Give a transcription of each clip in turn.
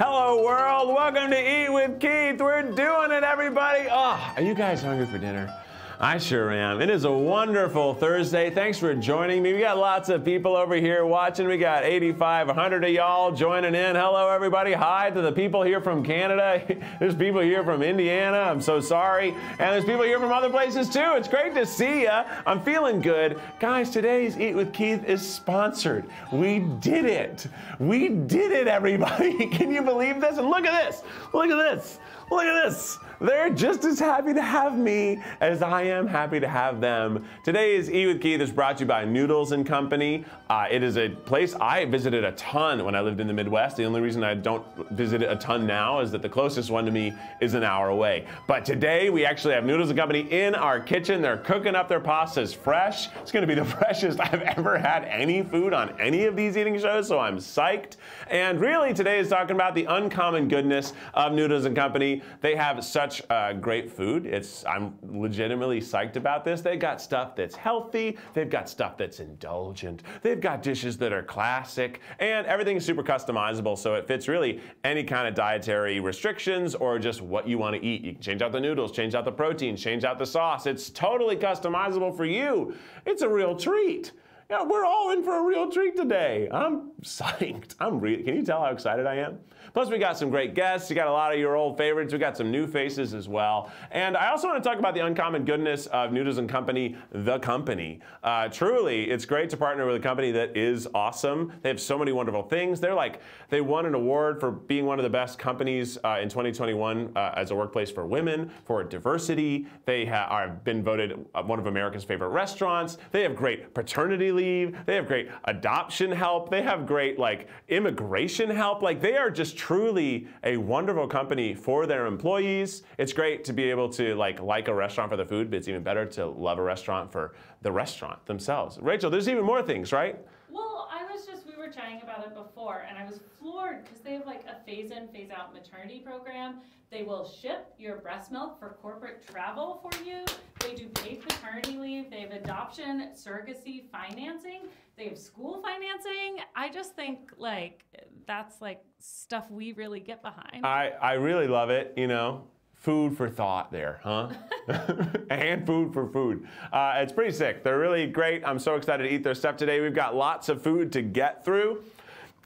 Hello, world. Welcome to Eat with Keith. We're doing it, everybody. Oh, are you guys hungry for dinner? I sure am. It is a wonderful Thursday. Thanks for joining me. We got lots of people over here watching. We got 85, 100 of y'all joining in. Hello, everybody. Hi to the people here from Canada. there's people here from Indiana. I'm so sorry. And there's people here from other places too. It's great to see you. I'm feeling good. Guys, today's Eat with Keith is sponsored. We did it. We did it, everybody. Can you believe this? And look at this. Look at this. Look at this. They're just as happy to have me as I am happy to have them. Today's Eat with Keith is brought to you by Noodles and Company. Uh, it is a place I visited a ton when I lived in the Midwest. The only reason I don't visit it a ton now is that the closest one to me is an hour away. But today we actually have Noodles and Company in our kitchen. They're cooking up their pastas fresh. It's gonna be the freshest I've ever had any food on any of these eating shows, so I'm psyched. And really today is talking about the uncommon goodness of Noodles and Company. They have such uh, great food. It's I'm legitimately psyched about this. They've got stuff that's healthy. They've got stuff that's indulgent. They've got dishes that are classic, and everything's super customizable, so it fits really any kind of dietary restrictions or just what you want to eat. You can change out the noodles, change out the protein, change out the sauce. It's totally customizable for you. It's a real treat. Yeah, we're all in for a real treat today. I'm psyched. I'm really, can you tell how excited I am? Plus, we got some great guests. We got a lot of your old favorites. We got some new faces as well. And I also want to talk about the uncommon goodness of Noodles and Company, the company. Uh, truly, it's great to partner with a company that is awesome. They have so many wonderful things. They're like, they won an award for being one of the best companies uh, in 2021 uh, as a workplace for women, for diversity. They have been voted uh, one of America's favorite restaurants. They have great paternity leave. They have great adoption help. They have great like immigration help. Like they are just truly a wonderful company for their employees. It's great to be able to like like a restaurant for the food, but it's even better to love a restaurant for the restaurant themselves. Rachel, there's even more things, right? Well, I was just, we were chatting about it before, and I was floored because they have like a phase in, phase out maternity program. They will ship your breast milk for corporate travel for you. They do paid paternity leave. They have adoption, surrogacy, financing. They have school financing. I just think like that's like stuff we really get behind. I, I really love it, you know. Food for thought there, huh? and food for food. Uh, it's pretty sick. They're really great. I'm so excited to eat their stuff today. We've got lots of food to get through.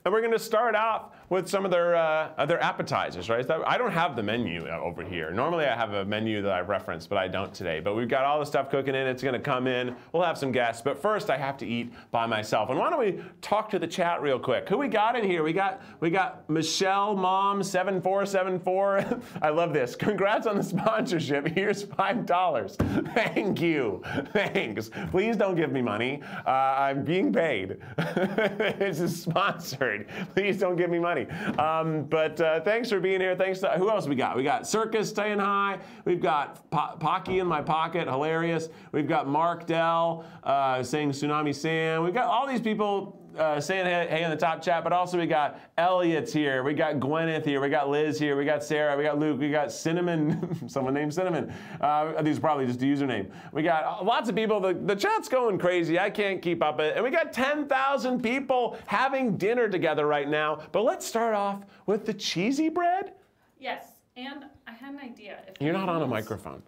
And we're going to start off with some of their, uh, their appetizers, right? So I don't have the menu uh, over here. Normally I have a menu that I reference, but I don't today. But we've got all the stuff cooking in. It's going to come in. We'll have some guests. But first I have to eat by myself. And why don't we talk to the chat real quick? Who we got in here? We got, we got Michelle Mom 7474. I love this. Congrats on the sponsorship. Here's $5. Thank you. Thanks. Please don't give me money. Uh, I'm being paid. this is sponsored. Please don't give me money. Um, but uh, thanks for being here. Thanks to who else we got? We got Circus staying high. We've got po- Pocky in my pocket, hilarious. We've got Mark Dell uh, saying Tsunami Sam. We've got all these people uh, saying hey, hey, in the top chat, but also we got Elliot's here, we got Gwyneth here, we got Liz here, we got Sarah, we got Luke, we got Cinnamon, someone named Cinnamon. Uh, these are probably just a username. We got lots of people. The, the chat's going crazy. I can't keep up it. And we got 10,000 people having dinner together right now. But let's start off with the cheesy bread. Yes, and I had an idea. If You're not on a microphone.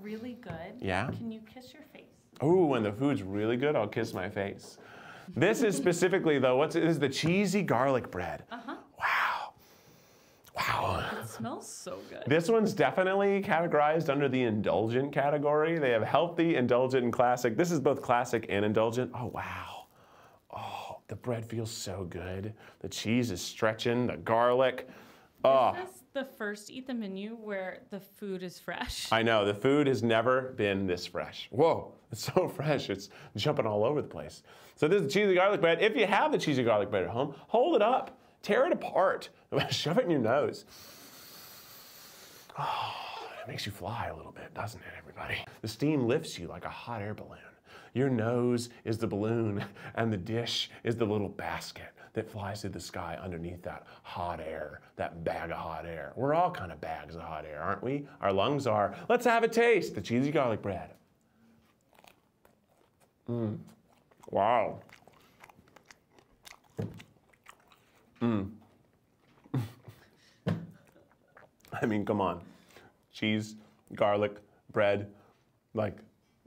Really good. Yeah? Can you kiss your face? Ooh, when the food's really good, I'll kiss my face. This is specifically though, what's this is the cheesy garlic bread. Uh-huh. Wow. Wow. It smells so good. This one's definitely categorized under the indulgent category. They have healthy, indulgent, and classic. This is both classic and indulgent. Oh, wow. Oh, the bread feels so good. The cheese is stretching, the garlic. Oh, Is this the first Eat the Menu where the food is fresh? I know, the food has never been this fresh. Whoa, it's so fresh, it's jumping all over the place. So this is cheesy garlic bread. If you have the cheesy garlic bread at home, hold it up, tear it apart, shove it in your nose. Oh, it makes you fly a little bit, doesn't it, everybody? The steam lifts you like a hot air balloon. Your nose is the balloon, and the dish is the little basket that flies through the sky underneath that hot air, that bag of hot air. We're all kind of bags of hot air, aren't we? Our lungs are. Let's have a taste. The cheesy garlic bread. Mmm. Wow. Mm. I mean, come on. Cheese, garlic, bread, like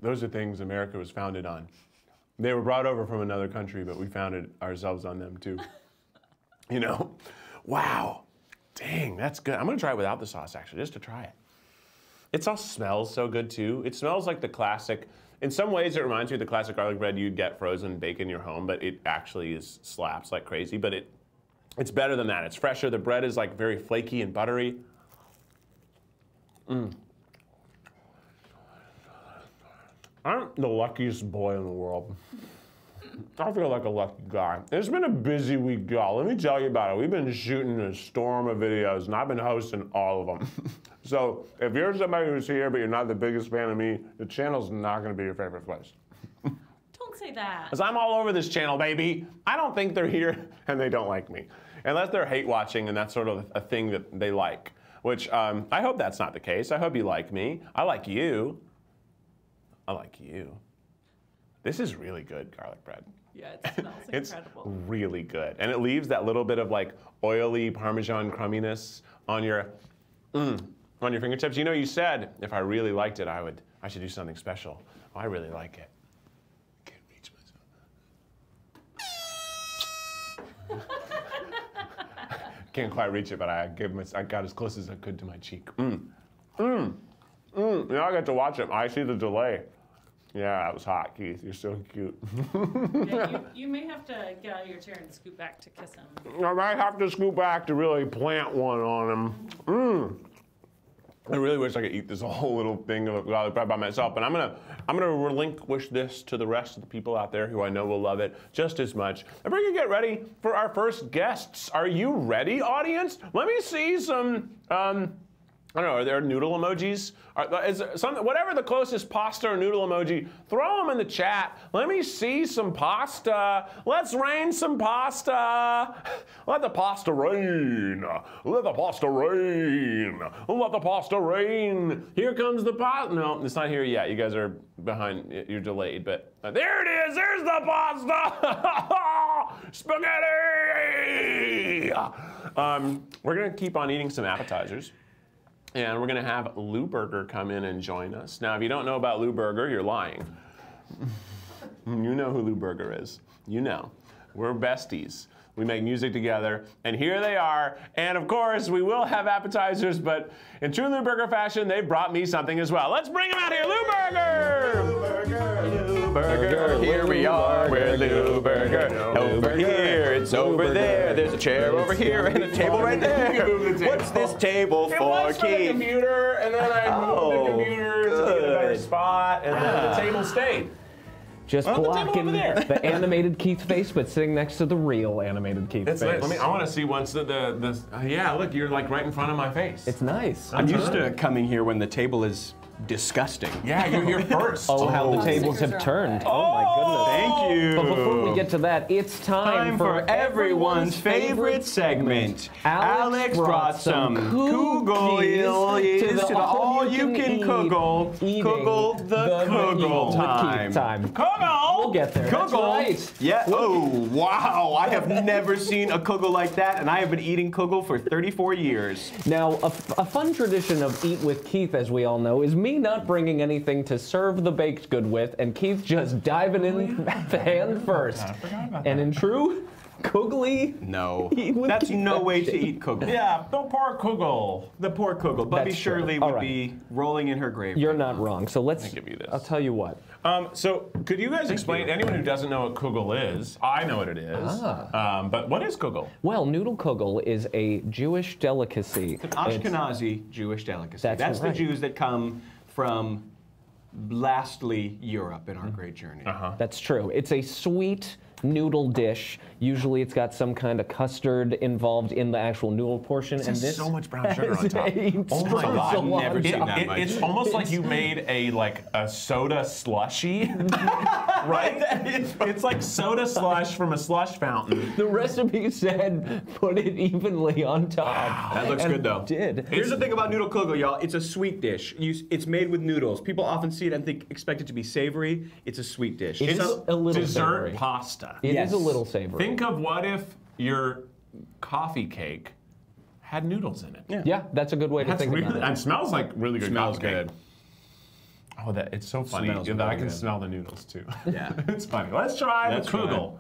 those are things America was founded on. They were brought over from another country, but we founded ourselves on them too. you know? Wow. Dang, that's good. I'm gonna try it without the sauce actually, just to try it. It all smells so good too. It smells like the classic. In some ways, it reminds me of the classic garlic bread you'd get frozen, bake in your home, but it actually is slaps like crazy. But it, it's better than that. It's fresher. The bread is like very flaky and buttery. Mm. I'm the luckiest boy in the world. I feel like a lucky guy. It's been a busy week, y'all. Let me tell you about it. We've been shooting a storm of videos, and I've been hosting all of them. so if you're somebody who's here, but you're not the biggest fan of me, the channel's not going to be your favorite place. Don't say that. Because I'm all over this channel, baby. I don't think they're here, and they don't like me. Unless they're hate watching, and that's sort of a thing that they like. Which um, I hope that's not the case. I hope you like me. I like you. I like you. This is really good garlic bread. Yeah, it smells It's incredible. really good. And it leaves that little bit of like oily Parmesan crumminess on your mm, on your fingertips. You know, you said if I really liked it, I would I should do something special. Oh, I really like it. Can't reach myself. Can't quite reach it, but I gave my, I got as close as I could to my cheek. Mm. Mm. Mm. Now I get to watch it. I see the delay. Yeah, that was hot, Keith. You're so cute. Yeah, you, you may have to get out of your chair and scoot back to kiss him. I might have to scoot back to really plant one on him. Mm. I really wish I could eat this whole little thing of garlic bread by myself, but I'm gonna I'm gonna relinquish this to the rest of the people out there who I know will love it just as much. And we're gonna get ready for our first guests. Are you ready, audience? Let me see some. Um, I don't know. Are there noodle emojis? Are, is some, whatever the closest pasta or noodle emoji, throw them in the chat. Let me see some pasta. Let's rain some pasta. Let the pasta rain. Let the pasta rain. Let the pasta rain. Here comes the pasta. No, it's not here yet. You guys are behind. You're delayed, but uh, there it is. There's the pasta. Spaghetti. Um, we're gonna keep on eating some appetizers. And we're gonna have Lewberger come in and join us. Now, if you don't know about Lewberger, you're lying. you know who Lewberger is. You know. We're besties. We make music together, and here they are. And of course, we will have appetizers, but in true Lewberger fashion, they brought me something as well. Let's bring them out here, Lewberger! Lou Burger, Burger, here we are, we're Lewberger. Over here, it's over there. There's a chair over here and a table right there. What's this table It for, was for the computer, and then I moved Oh, the computer to get a better good. spot, and then the ah. table stayed. Just blocking over there. the animated Keith face, but sitting next to the real animated Keith It's face. nice. Let me. I want to see once the the. the uh, yeah, look, you're like right in front of my face. It's nice. I'm used to coming here when the table is disgusting. yeah, you're here first. Oh, how the Oh. tables have turned. on Oh, my goodness. Thank you. But before we get to that, it's time, Time for everyone's favorite segment. Alex brought some Kugels to the all-you-can Kugel. eating Kugel the Kugel time. Keith time. Kugel. We'll get there. Kugel. right. Yeah. Oh, wow. I have never seen a Kugel like that, and I have been eating Kugel for 34 years. Now, a, f- a fun tradition of Eat with Keith, as we all know, is me not bringing anything to serve the baked good with, and Keith just diving in the hand first. And in true Kugly, No. That's Keith no way to eat Kugel. Yeah, the poor Kugel. The poor Kugel. Bubby That's true. Shirley would right. be rolling in her grave. you're not wrong. So let's. give you this. I'll tell you what. Um, so, could you guys explain? Anyone who doesn't know what Kugel is, I know what it is. Ah. Um, but what is Kugel? Well, noodle kugel is a Jewish delicacy. An Ashkenazi Jewish delicacy. That's That's, right. the Jews that come from lastly Europe in our great journey. Uh-huh. That's true. It's a sweet noodle dish. Usually, it's got some kind of custard involved in the actual noodle portion, and has this so much brown sugar on top. Oh my God, I've never cilantro. seen that It- much. it's almost like you made a like a soda slushy, right? it's, it's like soda slush from a slush fountain. The recipe said put it evenly on top. That looks And good though. Did. Here's the thing about noodle kugel, y'all. It's a sweet dish. You, it's made with noodles. People often see it and think expect it to be savory. It's a sweet dish. It's So- a little dessert savory. pasta. It is Yes. a little savory. Think of what if your coffee cake had noodles in it. Yeah. Yeah, that's a good way to That's think really, about it. and smells like really good. Smells cupcake. good. Oh, that it's so funny Smells that I can good. smell the noodles too. Yeah. it's funny. Let's try Let's the try. kugel.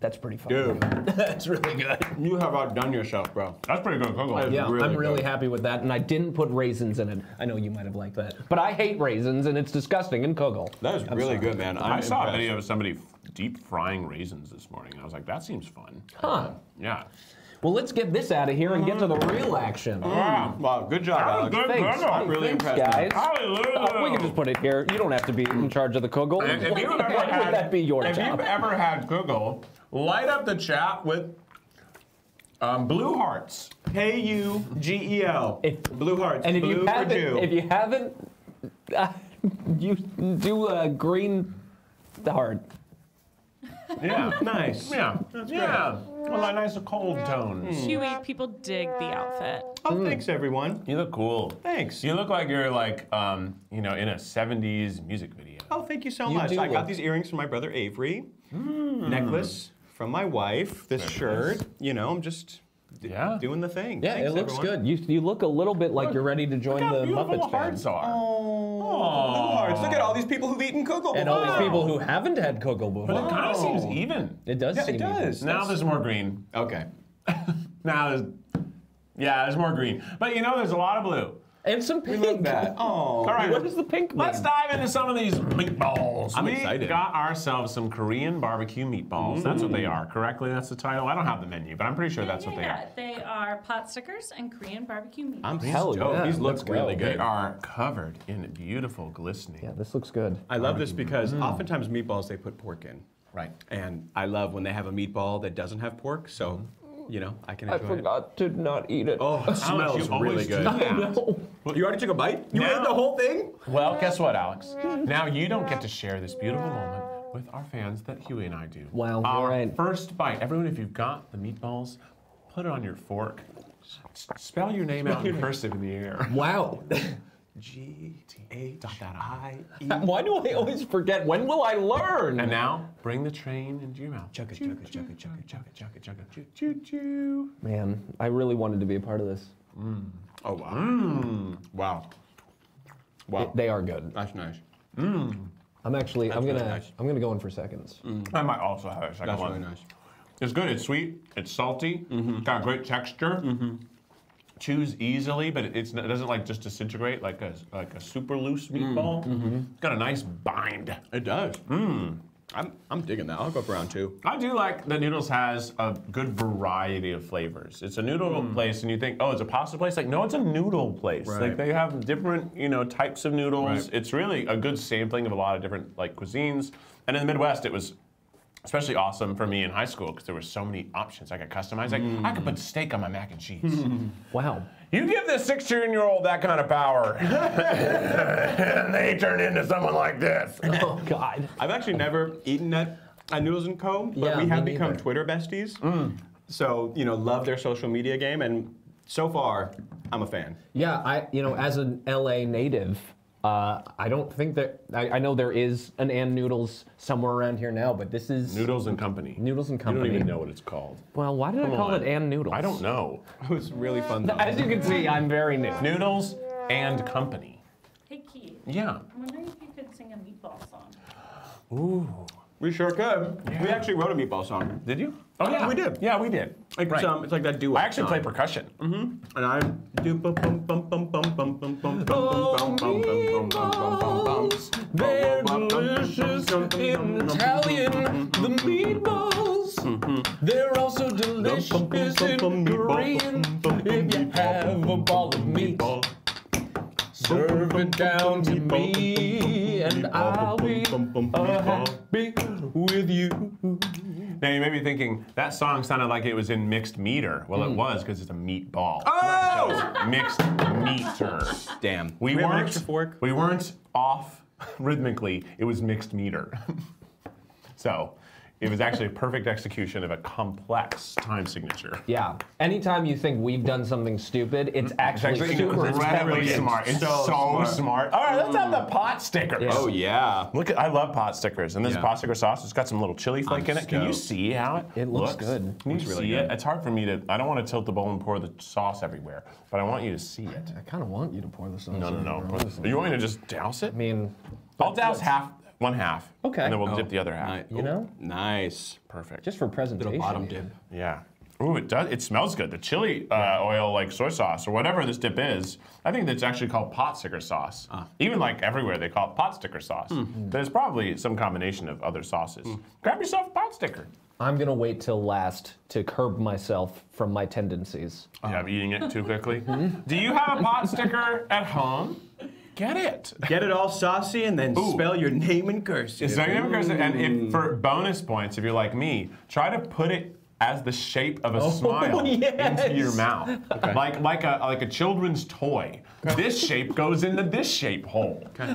That's pretty funny. Dude, That's really good. you have outdone yourself, bro. That's pretty good kugel. Yeah, really I'm really good. happy with that, and I didn't put raisins in it. I know you might have liked that, but I hate raisins, and it's disgusting in kugel. That is really good, man. I'm I saw a video of somebody f- deep frying raisins this morning, and I was like, that seems fun. Huh. Yeah. Well, let's get this out of here and get to the real action. Wow, wow, good job, Alex. good Thanks. I'm really thanks, impressed, guys. Hallelujah. Oh, we can just put it here. You don't have to be in charge of the kugel. If if you've ever Why had, would that be your if job? you've ever had kugel, light up the chat with um, blue hearts. K U G E L. If- Blue hearts. And if Blue you haven't, Jew. if you haven't, uh, you do a green heart. Yeah. nice. Yeah. yeah. Well, a nice cold tone. Huey, hmm. people dig the outfit. Oh, hmm. thanks everyone. You look cool. Thanks. You look like you're like, um, you know, in a 70s music video. Oh, thank you so You much. do I got these earrings from my brother Avery. Hmm. Necklace from my wife. This shirt. You know, I'm just Yeah. doing the thing. Yeah, Thanks, it looks everyone. good. You, you look a little bit like you're ready to join Look how the Muppets the hearts band. are. Oh, blue. Look at all these people who've eaten kugel And all these people who haven't had kugel But it kind of seems even. It does Yeah, seem it even. does. Now there's more green. Okay. Now there's, yeah, there's more green. But you know, there's a lot of blue. And some pink. Look at that. Oh. All right, What does the pink mean? Let's dive into some of these meatballs. I'm we excited. got ourselves some Korean barbecue meatballs. Mm. That's what they are. Correctly, that's the title. I don't have the menu, but I'm pretty sure that's yeah, what they yeah. are. They are pot stickers and Korean barbecue meatballs. I'm Hell stoked. yeah, These look really good. They are covered in beautiful glistening. Yeah, this looks good. I love this because mm. oftentimes meatballs they put pork in. Right. And I love when they have a meatball that doesn't have pork, so mm-hmm. You know, I can I enjoy it. forgot to not eat it. Oh, it smells you really do good. that. no. You already took a bite? You Now- ate the whole thing? Well, guess what, Alex? Now you don't get to share this beautiful moment with our fans that Huey and I do. Wow, Our right. first bite. Everyone, if you've got the meatballs, put it on your fork. S- Spell your name out in cursive in the air. Wow. G H I E. Why do I always forget? When will I learn? And now, bring the train into your mouth. Chugga, chugga, chugga, chugga, chugga, chugga, chugga. Choo choo choo. Man, I really wanted to be a part of this. Mm. Oh wow. Mm. Wow. Wow. They are good. That's nice. Mm. I'm actually. I'm gonna. nice. I'm gonna go in for seconds. I might also have a second That's one. really nice. It's good. It's sweet. It's salty. Mm-hmm. Got a great texture. Mm-hmm. Chews easily, but it's, it doesn't like just disintegrate like a like a super loose mm. meatball. Mm-hmm. It's got a nice bind. It does. Mmm. I'm, I'm digging that. I'll go for round two. I do like that Noodles has a good variety of flavors. It's a noodle mm. place, and you think, oh, it's a pasta place. Like, no, it's a noodle place. Like they have different, you know, types of noodles. Right. It's really a good sampling of a lot of different like cuisines. And in the Midwest, it was especially awesome for me in high school because there were so many options I could customize. Like, I could put mm. steak on my mac and cheese. Wow. you give this 16-year-old that kind of power, and they turn into someone like this. Oh God. I've actually never eaten at, at uh, Noodles and Co. But Yeah, we have become neither. Twitter besties. Mm. So you know, love their social media game, and so far, I'm a fan. Yeah, I. You know, as an LA native, uh, I don't think that. I, I know there is an Ann Noodles somewhere around here now, but this is Noodles and Company. Noodles and You Company. don't even know what it's called. Well, why did I call on. it Ann Noodles? I don't know. It was really fun. Though. As you can see, I'm very new. Noodles and Company. Hey Keith, Yeah. I'm wondering if you could sing a meatball song. Ooh. We sure could. We actually wrote a meatball song. Did you? Oh yeah, we did. Yeah, we did. Like Right. some, it's like that duo. I actually play song. percussion. And I do bum bum bum bum bum bum bum bum bum bum bum bum bum bum bum bum. They're delicious in Italian, the meatballs. They're also delicious in Korean. If you have a ball of meat, serve it down to me, and I'll be uh, happy with you. Now you may be thinking that song sounded like it was in mixed meter. Well, it was because it's a meatball. Oh! mixed meter. Damn. We, Do we weren't. fork? We weren't off rhythmically. It was mixed meter. so, It was actually a perfect execution of a complex time signature. Yeah. Anytime you think we've done something stupid, it's actually, It's actually super incredibly intelligent. smart. It's so, So smart. smart. All right, let's have the pot stickers. Yeah. Oh yeah. Look at, I love pot stickers, and this Yeah. pot sticker sauce, it's got some little chili flake I'm in it. Can you see how it, It looks good. Can you Looks really see it? It's hard for me to. I don't want to tilt the bowl and pour the sauce everywhere, but I want you to see it. I kind of want you to pour this on. No, no, no. You want me to just douse it? I mean, I'll douse half, one half. Okay. And then we'll Oh, dip the other half. Ni- You know? oh, Nice. Perfect. just for presentation. Little bottom dip. Yeah. Ooh, it does. It smells good. The chili uh, oil, like soy sauce or whatever this dip is, I think that's actually called pot sticker sauce. Ah. Even like everywhere, they call it pot sticker sauce. Hmm. But it's probably some combination of other sauces. Hmm. Grab yourself a pot sticker. I'm gonna wait till last to curb myself from my tendencies. Yeah, I'm eating it too quickly. Hmm? Do you have a pot sticker at home? Get it. Get it all saucy and then Ooh. spell your name in cursive. It's very cursive, and if, for bonus points, if you're like me, try to put it as the shape of a smile into your yes. mouth, like like a like a children's toy. This shape goes into this shape hole. Okay.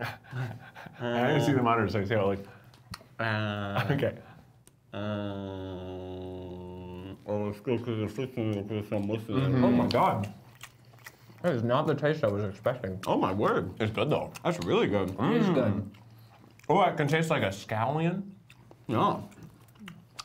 I didn't see the monitor, so I say like, Uh, okay. um, oh, it's good 'cause it's listening to some listening. Mm-hmm. Oh my god. That is not the taste I was expecting. Oh my word. It's good though. That's really good. It's good. Oh, it can taste like a scallion. Yeah.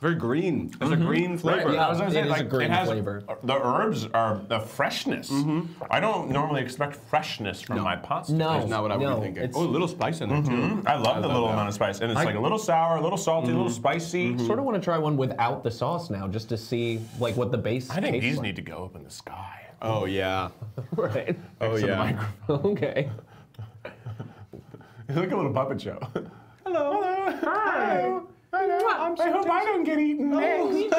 Very green. It's a green flavor. Right, Yeah, I was gonna it say, is a like, green it has, flavor. The herbs are the freshness. Mm -hmm. I don't normally expect freshness from No. my pasta. No. That's not what I No, was thinking. Oh, a little spice in there too. I love the love little that. amount of spice, and it's I- like a little sour, a little salty, a little spicy. Sort of want to try one without the sauce now, just to see like what the base. I think these like. need to go up in the sky. Oh yeah. right. Oh Next to the yeah. microphone. okay. It's like a little puppet show. Hello. Hello. Hi. I'm I hope I don't get eaten next.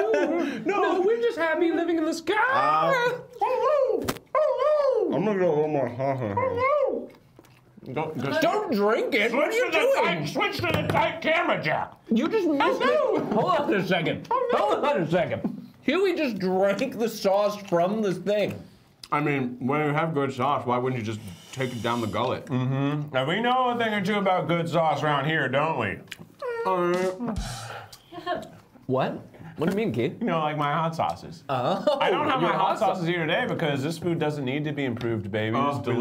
No, we're just happy living in the sky. Uh, Hello. Hello. I'm gonna go one more. Hello. Don't, just Don't drink it. What are switch you to the tight, doing? switch to the tight camera, Jack. You just missed it. Hold on a second. Hold on a second. Huey just drank the sauce from this thing. I mean, when you have good sauce, why wouldn't you just take it down the gullet? Mm-hmm. Now we know a thing or two about good sauce around here, don't we? Uh, what? What do you mean, kid? You know, like my hot sauces. Oh, I don't have my your hot sauce. sauces here today because this food doesn't need to be improved, baby. Oh, it's we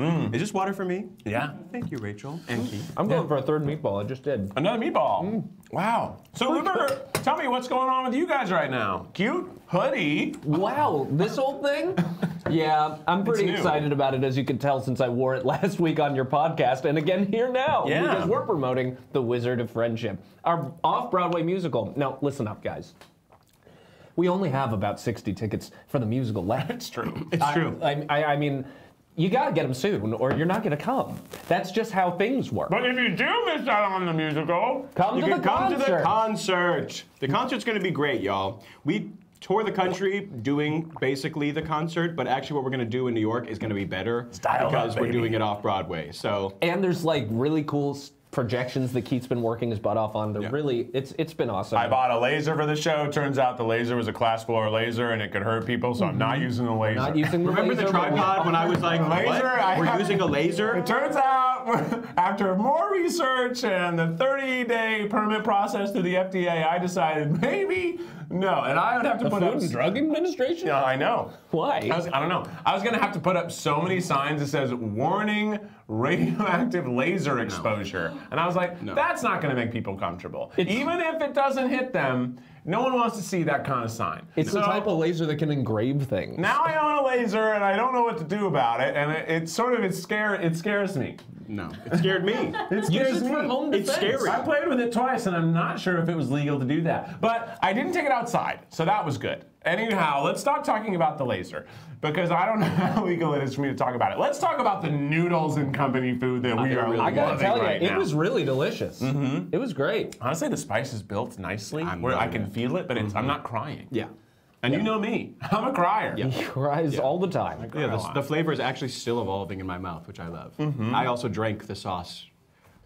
love delicious. Is this water for me? Yeah. Thank you, Rachel and Keith. I'm going for a third meatball. I just did. Another meatball. Mm. Wow. So, Luber, tell me what's going on with you guys right now. Cute hoodie. Wow, this old thing? Yeah, I'm pretty excited about it, as you can tell, since I wore it last week on your podcast, and again here now, Yeah. because we're promoting The Wizard of Friendship, our off-Broadway musical. Now, listen up, guys. We only have about 60 tickets for the musical left. It's true. It's I- true. I, I, I mean, you gotta get them soon, or you're not gonna come. That's just how things work. But if you do miss out on the musical, Come You to can the come concert. to the concert. The concert's gonna be great, y'all. We tour the country doing basically the concert, but actually what we're gonna do in New York is gonna be better Style because up, we're doing it off Broadway. So and there's like really cool projections that Keith's been working his butt off on. They're Yeah. really, it's it's been awesome. I bought a laser for the show. Turns out the laser was a class four laser and it could hurt people, so I'm not mm-hmm. using the laser. Not using the remember the laser, but we- tripod when I was like, Laser, what? I We're have- using a laser? It turns out, after more research and the 30 day permit process through the FDA, I decided maybe no. And I would have to The put Food up. and Drug Administration? Yeah, I know. Why? I, was, I don't know. I was gonna have to put up so many signs that says "warning: radioactive laser exposure," and I was like, No. "That's not gonna make people comfortable. Even if it doesn't hit them, no one wants to see that kind of sign." It's the type of laser that can engrave things. Now I own a laser and I don't know what to do about it, and it, it sort of it scare it scares me. No, it scared me. It scares me. It's scary. I played with it twice, and I'm not sure if it was legal to do that. But I didn't take it outside, so that was good. Anyhow, let's stop talking about the laser because I don't know how legal it is for me to talk about it. Let's talk about the noodles and company food that we they're are really I gotta loving tell you, right it now. was really delicious. Mm-hmm. It was great. honestly the spice is built nicely, I'm where I can it. feel it, but it's, I'm mm-hmm. not crying. Yeah. And you know me, I'm a crier. Yeah. He cries all the time. Yeah, a the, lot. the flavor is actually still evolving in my mouth, which I love. Mm-hmm. I also drank the sauce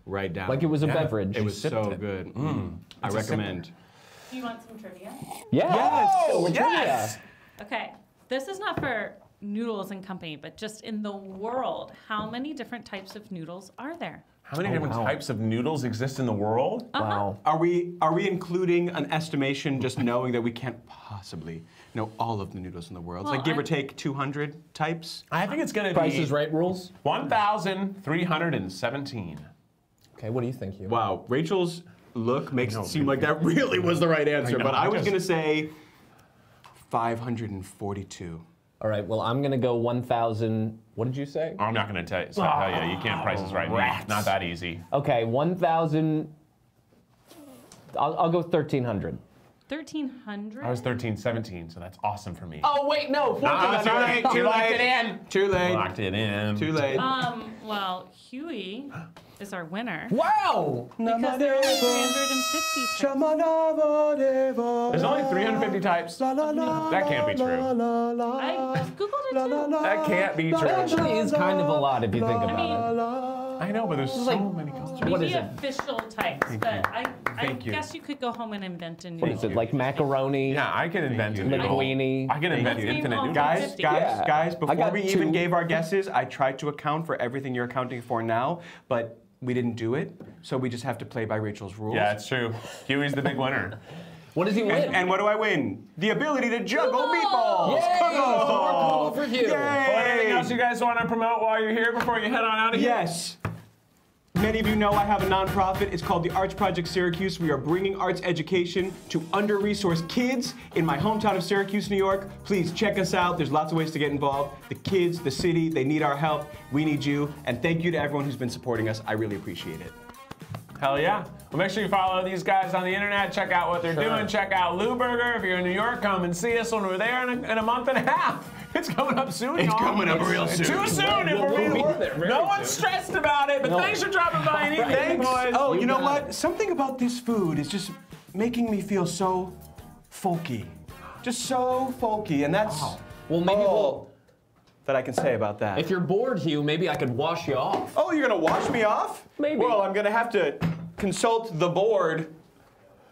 right down. Like it was a Yeah, beverage. It was so it. good. Mm. I It's a recommend. Do you want some trivia? Yes. Oh, trivia. yes. Okay, this is not for noodles and company, but just in the world, how many different types of noodles are there? How many oh, different wow. types of noodles exist in the world? Uh-huh. Wow. Are we are we including an estimation just knowing that we can't possibly know all of the noodles in the world? Well, like give or take 200 types? I think it's gonna Price be is right rules. 1,317. Okay, what do you think, you? Wow, Rachel's look makes it seem like that really was the right answer, know, but I I was just- gonna say 542. All right, well, I'm gonna go 1,000. What did you say? I'm not gonna tell you. So tell you, you can't price this right. Rats. Not that easy. Okay, 1,000. I'll, I'll go 1,300. 1300? I was 13, 17, so that's awesome for me. Oh, wait, no. Ah, too late. Too locked it in. Too late. Locked it in. Too late. Um, well, Huey is our winner. Wow! Because there are 350 types. There's only 350 types. That can't be true. I googled it too. That can't be true. That true. actually is kind of a lot if you think about it. I know, but there's so like- many colors. What Maybe is it? official types, but I, I Thank you. guess you could go home and invent a new. it. What is it, like macaroni? Yeah, I can invent a noodle. Linguine. I can invent you. infinite Name noodles. Guys, 50. guys, Yeah. guys, before got we even two. gave our guesses, I tried to account for everything you're accounting for now, but we didn't do it, so we just have to play by Rachel's rules. Yeah, it's true. Huey's the big winner. What does he win? And, and what do I win? The ability to juggle meatballs! Yay! Come on! More cool for you. Well, anything else you guys want to promote while you're here before you head on out of here? Yes. Many of you know I have a nonprofit. It's called the Arts Project Syracuse. We are bringing arts education to under-resourced kids in my hometown of Syracuse, New York. Please check us out. There's lots of ways to get involved. The kids, the city, they need our help. We need you. And thank you to everyone who's been supporting us. I really appreciate it. Hell yeah. Well, make sure you follow these guys on the internet. Check out what they're Sure. doing. Check out Lewberger. If you're in New York, come and see us when we're there in a, in a month and a half. It's coming up soon, It's y'all. coming up real soon. Too soon if We'll- we're we'll be there No one's soon. stressed about it, but No. thanks for dropping by and eating, Thanks. boys. Oh, you, You know got what? Something about this food is just making me feel so folky. Just so folky. And that's Well, maybe all that I can say about that. If you're bored, Hugh, maybe I could wash you off. Oh, you're gonna wash me off? Maybe. Well, I'm gonna have to consult the board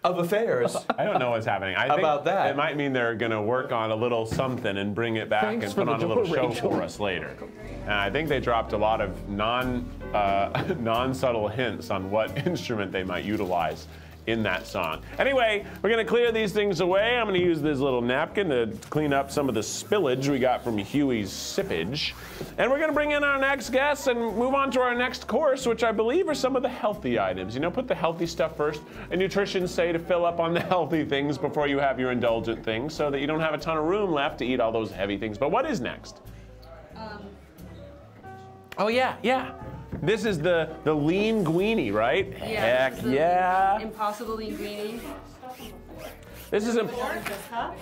of affairs. I don't know what's happening. I think About that. It might mean they're going to work on a little something and bring it back Thanks and put on a little door, show Rachel. for us later. And I think they dropped a lot of non uh, non subtle hints on what instrument they might utilize in that song. Anyway, we're going to clear these things away. I'm going to use this little napkin to clean up some of the spillage we got from Huey's sippage. And we're going to bring in our next guest and move on to our next course, which I believe are some of the healthy items. You know, put the healthy stuff first. And nutrition say to fill up on the healthy things before you have your indulgent things so that you don't have a ton of room left to eat all those heavy things. But what is next? Um, oh yeah, yeah. This is the the LEANguini, right? Yeah, Heck this is the yeah. Impossible linguine. This is imp- This cup?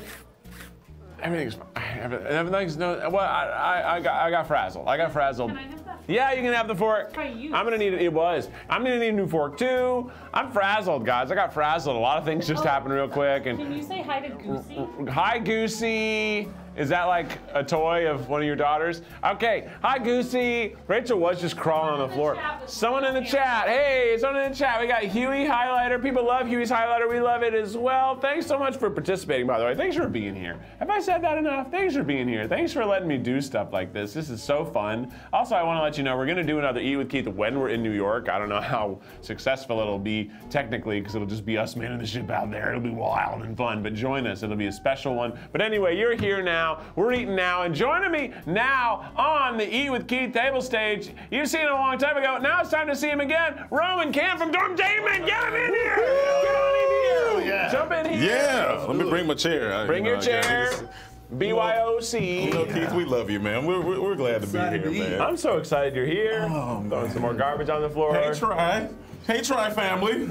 everything's everything's no. Well, I, I, I got I got frazzled. I got frazzled. Can I have that? Yeah, you can have the fork. I'm gonna need it. It was. I'm gonna need a new fork too. I'm frazzled, guys. I got frazzled. A lot of things just oh. happened real quick. And Can you say hi to Goosey? Hi, Goosey. Is that like a toy of one of your daughters? Okay. Hi, Goosey. Rachel was just crawling on the floor. Someone in the chat. Hey, someone in the chat. We got Huey highlighter. People love Huey's highlighter. We love it as well. Thanks so much for participating, by the way. Thanks for being here. Have I said that enough? Thanks for being here. Thanks for letting me do stuff like this. This is so fun. Also, I want to let you know we're going to do another Eat with Keith when we're in New York. I don't know how successful it'll be technically because it'll just be us manning the ship out there. It'll be wild and fun, but join us. It'll be a special one. But anyway, you're here now. We're eating now. And joining me now on the Eat with Keith table stage, you've seen him a long time ago. Now it's time to see him again. Roman Camp from Dormtainment. Get him in here. Get on in here. Yeah. Jump in here. Yeah, let me bring my chair. I- Bring you your know, I gotta chair. get this- BYOC. You know, Keith, we love you, man. We're, we're, we're glad to be here, to man. I'm so excited you're here. Oh, Throwing man. some more garbage on the floor. Hey, try. Hey, try, family.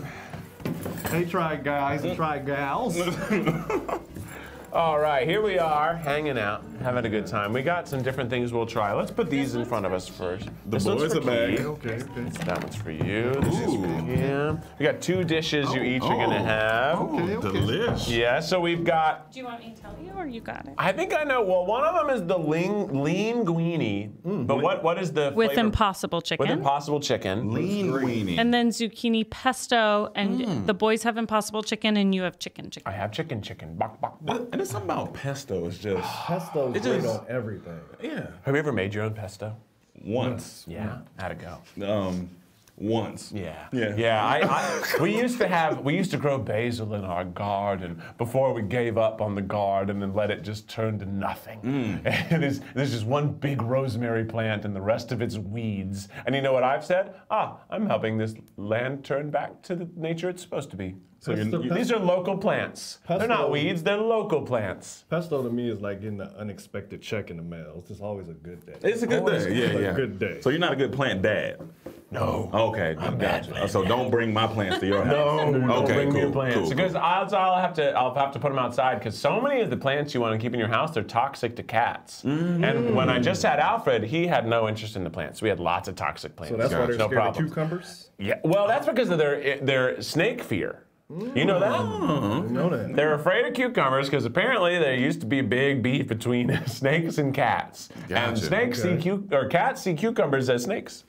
Hey, try guys and try gals. All right, here we are, hanging out, having a good time. We got some different things we'll try. Let's put these in front of us first. The This one's boys for are back. Keith. Okay, okay. That one's for you. This is for him. We got two dishes you each are gonna Oh. have. Oh, Okay, okay. delish. Yeah, so we've got. Do you want me to tell you or you got it? I think I know. Well, one of them is the lean LEANguini. Mm, but what what is the With flavor? impossible chicken. with impossible chicken? Lean weenie. and then zucchini pesto, and mm. the boys have impossible chicken, and you have chicken chicken. I have chicken, chicken. Bok, bok, bok. And it's something about pesto. It's just, Pesto's It great just- on everything. yeah. Have you ever made your own pesto? Once. Yeah. How'd it go? Um, once. Yeah. Yeah. Yeah. I, I, we used to have, we used to grow basil in our garden before we gave up on the garden and let it just turn to nothing. And there's, there's just one big rosemary plant and the rest of it's weeds. And you know what I've said? Ah, I'm helping this land turn back to the nature it's supposed to be. So That's you're, the- these are local plants. They're not weeds, they're local plants. Pesto to me is like getting an unexpected check in the mail. It's just always a good day. It's a good day. Yeah, a yeah. good day. So you're not a good plant dad. No. Okay, I'm gotcha. So don't bring my plants to your house. No, don't okay, bring me cool, your plants cool, because cool. odds are I'll have to I'll have to put them outside because so many of the plants you want to keep in your house they're toxic to cats. Mm-hmm. And when I just had Alfred, he had no interest in the plants. We had lots of toxic plants. So that's why they're no scared problems. of cucumbers? Yeah, well, that's because of their their snake fear. You know that? I know that. They're afraid of cucumbers because apparently there used to be a big beef between snakes and cats. And Gotcha. snakes see Okay. cu- or cats see cucumbers as snakes.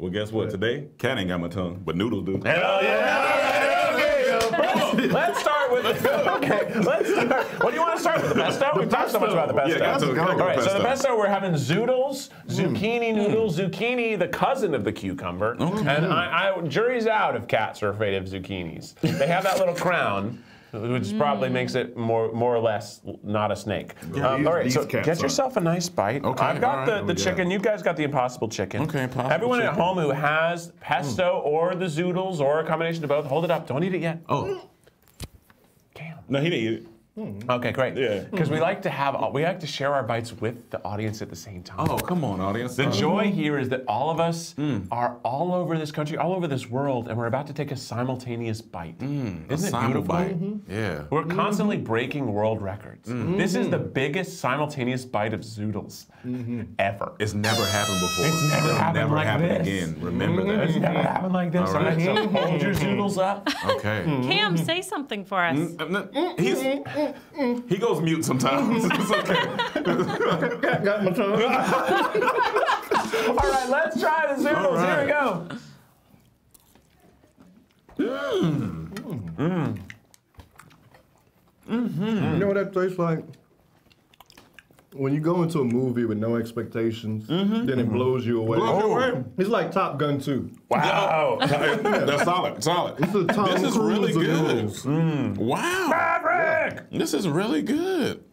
Well, guess what? Today, cat ain't got my tongue, but Noodle do. Hell yeah! Okay, let's start with okay. Let's start. What do you want to start with? The pesto? We've talked so much about the pesto. Yeah, gotta gotta All go right, so the pesto. pesto we're having zoodles, hmm. zucchini noodles, zucchini, the cousin of the cucumber, and I, I, jury's out if cats are afraid of zucchinis. They have that little crown. Which probably makes it more, more or less not a snake. Yeah, Um, these- all right, so get are. yourself a nice bite. Okay, I've got all the, the We got chicken. You guys got the impossible chicken. Okay, impossible Everyone at home who has pesto or the zoodles or a combination of both, hold it up. Don't eat it yet. Oh, Damn. no, he didn't eat it. Hmm. Okay, great. Yeah. Because we like to have we like to share our bites with the audience at the same time. Oh, come on, audience. The Uh, joy here is that all of us hmm. are all over this country, all over this world, and we're about to take a simultaneous bite. Hmm, a Isn't it simul beautiful? bite. Mm-hmm. Yeah. We're mm-hmm. constantly breaking world records. This is the mm-hmm. biggest simultaneous bite of zoodles ever. It's never happened before. It's never It'll happened never like happen this. again. Remember that. It's never happened like this. All All right. right, so hold your zoodles up. Okay. Cam, say something for us. Mm, he's, he goes mute sometimes. it's okay. Got my tongue. All right, let's try the zoodles. All Here we right. go. Mm. Mm. Mm-hmm. You know what that tastes like? When you go into a movie with no expectations, mm-hmm. then it mm-hmm. blows you away. Blows you oh. away. It's like Top Gun 2. Wow. That's solid. Solid. It's the Tom This is really good. noodles. Mm. Wow. Maverick! This is really good.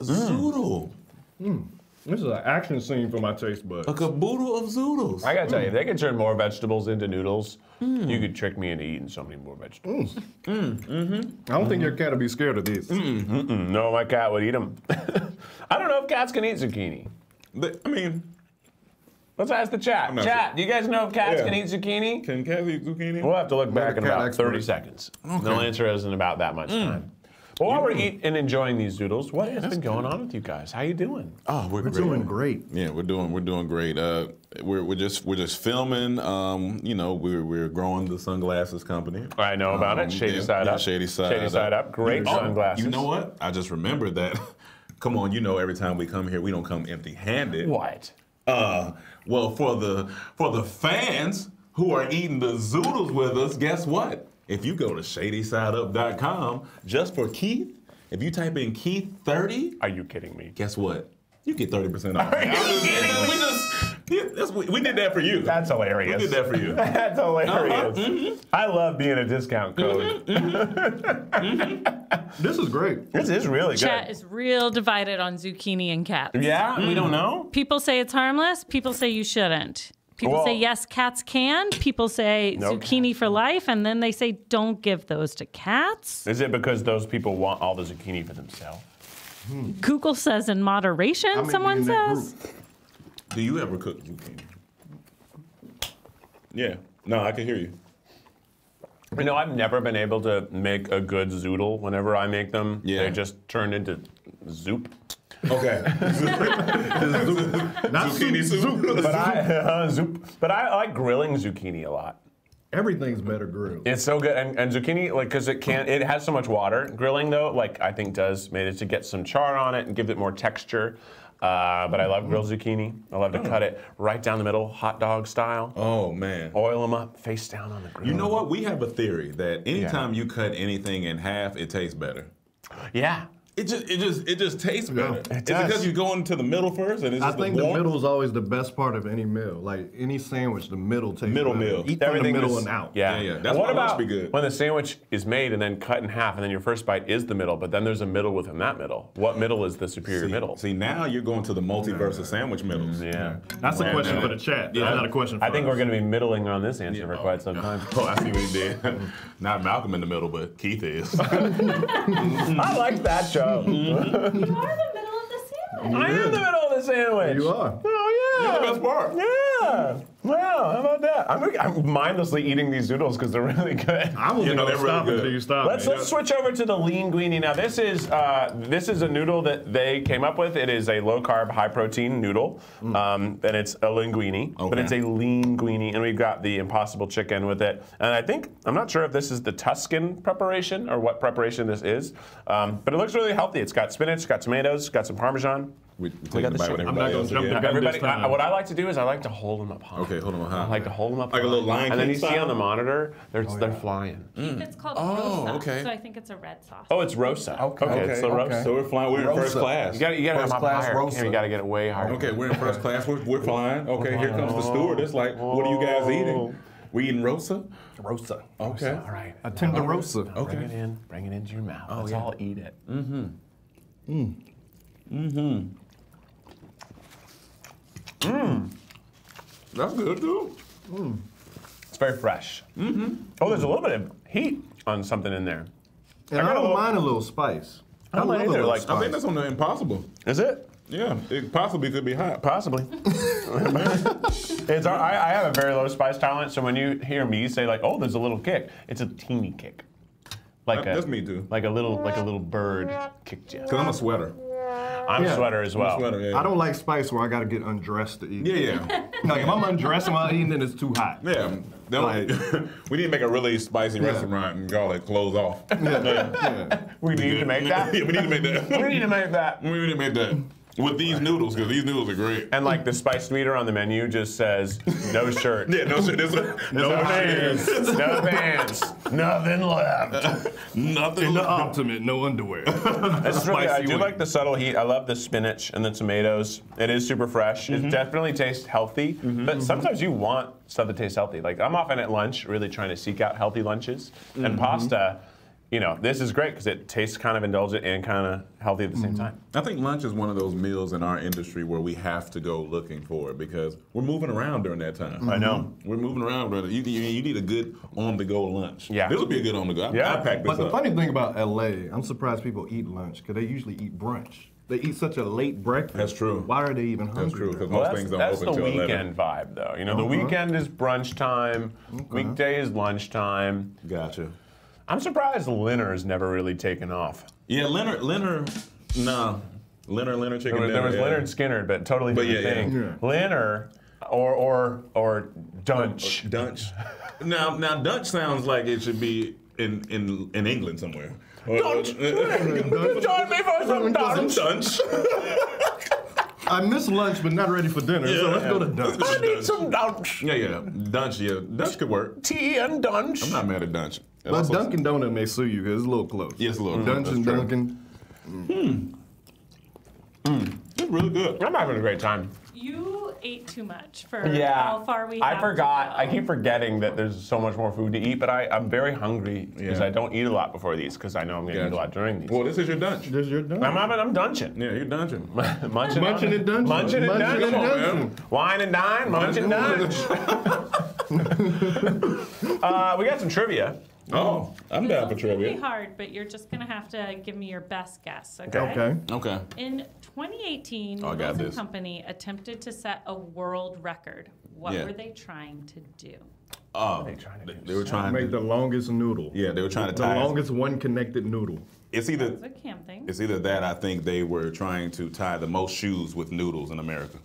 Mm. Zoodle. Mm. This is an action scene for my taste buds. A caboodle of zoodles. I gotta tell you, if they could turn more vegetables into noodles, you could trick me into eating so many more vegetables. Mm. Mm, mm-hmm. I don't think your cat would be scared of these. Mm, no, my cat would eat them. I don't know if cats can eat zucchini. The- I mean, Let's ask the chat. not Chat, do you guys know if cats Yeah. can eat zucchini? can cats eat zucchini? We'll have to look back in cat about expert. 30 seconds. They'll answer us in about that much mm. time. Well, while we're eating and enjoying these doodles, what has been going on with you guys? How you doing? Oh, we're, We're great. doing great. Yeah, we're doing we're doing great. Uh, we're, we're just we're just filming. Um, you know, we're we're growing the sunglasses company. I know about Um, it. Shady yeah, side yeah, up. Shady side. Shady side up. Great Oh, sunglasses. You know what? I just remembered that. Come on, you know, every time we come here, we don't come empty-handed. What? Uh, well, for the for the fans who are eating the zoodles with us, guess what? If you go to ShadySideUp.com just for Keith, if you type in Keith thirty, Are you kidding me? guess what? You get thirty percent off. Are you kidding kidding. me? We just yeah, we, we did that for you. That's hilarious. we did that for you. That's hilarious. Uh-huh, mm-hmm. I love being a discount mm-hmm, code. Mm-hmm. This is great. This is really good. Chat is real divided on zucchini and cats. yeah, we don't know. People say it's harmless. People say you shouldn't. People Well- say yes, cats can. People say No zucchini for life, and then they say don't give those to cats. Is it because those people want all the zucchini for themselves? Hmm. Google says in moderation. I may someone in that says. group. Do you ever cook zucchini? Yeah. No, I can hear you. You know, I've never been able to make a good zoodle. Whenever I make them, Yeah. they just turn into zoop. Okay. Not zucchini soup, soup. soup. But I uh, zoop. But I like grilling zucchini a lot. Everything's better grilled. It's so good, and, and zucchini, like, because it can't, it has so much water. Grilling though, like, I think does made it to get some char on it and give it more texture. Uh, but I love grilled zucchini. I love to cut it right down the middle, hot dog style. Oh man. Oil them up, face down on the grill. You know what? We have a theory that anytime you cut anything in half, it tastes better. Yeah. It just, it just, it just tastes better. It It's does. because you go into the middle first, and it's I think the the warmth. middle is always the best part of any meal. Like any sandwich, the middle tastes Middle better. meal. Eat from the middle is- and out. Yeah, Yeah, yeah. That's what why lunch about be good. when the sandwich is made and then cut in half, and then your first bite is the middle, but then there's a middle within that middle? What middle is the superior See, middle? see, now you're going to the multiverse of sandwich middles. Mm, yeah. That's a Yeah, question uh, for the chat. Yeah. That's not a question for I think us. we're going to be middling on this answer for quite some time. Oh, I see what he did. Not Malcolm in the middle, but Keith is. I like that joke. You are the middle of the sandwich. I am the middle of the sandwich. You are. Oh, Yeah. You're the best part. Yeah. Wow. How about that? I'm, I'm mindlessly eating these noodles because they're really good. I wasn't You know, gonna they're really stop good. until you stop. Let's me. let's switch over to the LEANguini now. This is uh, this is a noodle that they came up with. It is a low carb, high protein noodle, um, and it's a linguine, but it's a LEANguini, and we've got the Impossible chicken with it. And I think I'm not sure if this is the Tuscan preparation or what preparation this is, um, but it looks really healthy. It's got spinach, it's got tomatoes, it's got some Parmesan. We, We got the shit. I'm not gonna jump the gun Everybody, this time. I- what I like to do is I like to hold them up high. Okay, hold on. Huh? I like to hold them up Like a little Lion and then King you see on the monitor, they're oh, they're flying. Keith, it's called mm. Oh, rosa, okay. so I think it's a red sauce. Oh, it's Rosa. Okay, it's the okay. Rosa. So we're flying. We're in first class. You got you got to First come up class higher. Rosa. You got to get it way higher. Okay, we're in first class. We're, we're flying. Okay, here comes the steward. It's like, what are you guys oh. eating? We eating rosa? Rosa. Okay. All right. a tenderosa. Bring it in. Bring it into your mouth. Oh, Let's all eat it. Mm-hmm. Mm-hmm. Mm-hmm. That's good too. Mmm. It's very fresh. Mm-hmm. Oh, there's a little bit of heat on something in there. And I I, got a don't little- mind a little spice. I don't mind either, like- spice. I think that's on the impossible. Is it? Yeah, it possibly could be hot. Possibly. it's our, I, I have a very low spice tolerance, so when you hear me say like, "Oh, there's a little kick," it's a teeny kick, like That- a that's me too. like a little like a little bird kicked you. Cause I'm a sweater. I'm a Yeah. sweater as I'm well. sweater. Yeah. I don't like spice where I gotta get undressed to eat. Yeah, yeah, Like if I'm undressed while eating, then it's too hot. yeah. They don't- we need to make a really spicy restaurant and call it close off. Yeah. We need to make that. yeah, we need to make that. we need to make that. We need to make that with these noodles because these noodles are great. And like the spice meter on the menu just says no shirt. Yeah, no shit. This No pants, no pants, nothing left. Nothing. In the ultimate, no underwear. It's really, I do wing. like the subtle heat. I love the spinach and the tomatoes. It is super fresh. Mm-hmm. It definitely tastes healthy. But sometimes you want stuff that tastes healthy. Like I'm often at lunch really trying to seek out healthy lunches. Mm-hmm. And pasta, you know, this is great because it tastes kind of indulgent and kind of healthy at the Mm-hmm. same time. I think lunch is one of those meals in our industry where we have to go looking for it because we're moving around during that time. I know. We're moving around, brother. You, you, you need a good on-the-go lunch. Yeah. This would be a good on-the-go. I, Yeah. I pack this But the funny thing about LA, I'm surprised people eat lunch because they usually eat brunch. They eat such a late breakfast. That's true. Why are they even hungry? That's true because Well, most that's, things don't that's open the weekend 11. vibe, though. You know, the Uh-huh. weekend is brunch time. Weekday is lunchtime. Gotcha. I'm surprised Linner's never really taken off. Yeah, Leonard, Leonard, no. Leonard, Leonard chicken There was, there was yeah. Lynyrd Skynyrd, but totally But different yeah, thing. yeah. Leonard or or or Dunch. Oh, oh, Dunch. now, now Dunch sounds like it should be in in, in England somewhere. Dunch. Uh, Dunch. Join me for some Dunch. Dunch. I miss lunch, but not ready for dinner. so let's go to Let's Dutch. I need some Dunch. Yeah, yeah. Dunch, yeah. Dunch could work. Tea and Dunch. I'm not mad at Dunch. It But also- Dunkin' Donut may sue you because it's a little close. Yeah, it's a little Dunch close, and that's true. Dunkin'. Hmm. Hmm. It's really good. I'm having a great time. You ate too much for Yeah. how far we I have to forgot. go. I keep forgetting that there's so much more food to eat, but I, I'm very hungry because Yeah. I don't eat a lot before these because I know I'm going to eat a lot during these. Well, this is your Dunch. This is your Dunch. I'm having, I'm dunching. Yeah, you're Dunching. munching, Munching and dunching. Munching and Munching dunching. and Come on, dunching. man. Wine and dine, munch and dine. uh, we got some trivia. Oh, mm. I'm This down for one's gonna be hard, but you're just gonna have to give me your best guess. Okay. Okay. Okay. In 2018, Oh, Wilson this. Company attempted to set a world record. What Yeah. were they trying to do? Oh, They they, they were trying to Make the longest noodle. Yeah, they were trying to The tie. The longest one connected noodle. It's either It's a cam thing. it's either that I think they were trying to tie the most shoes with noodles in America.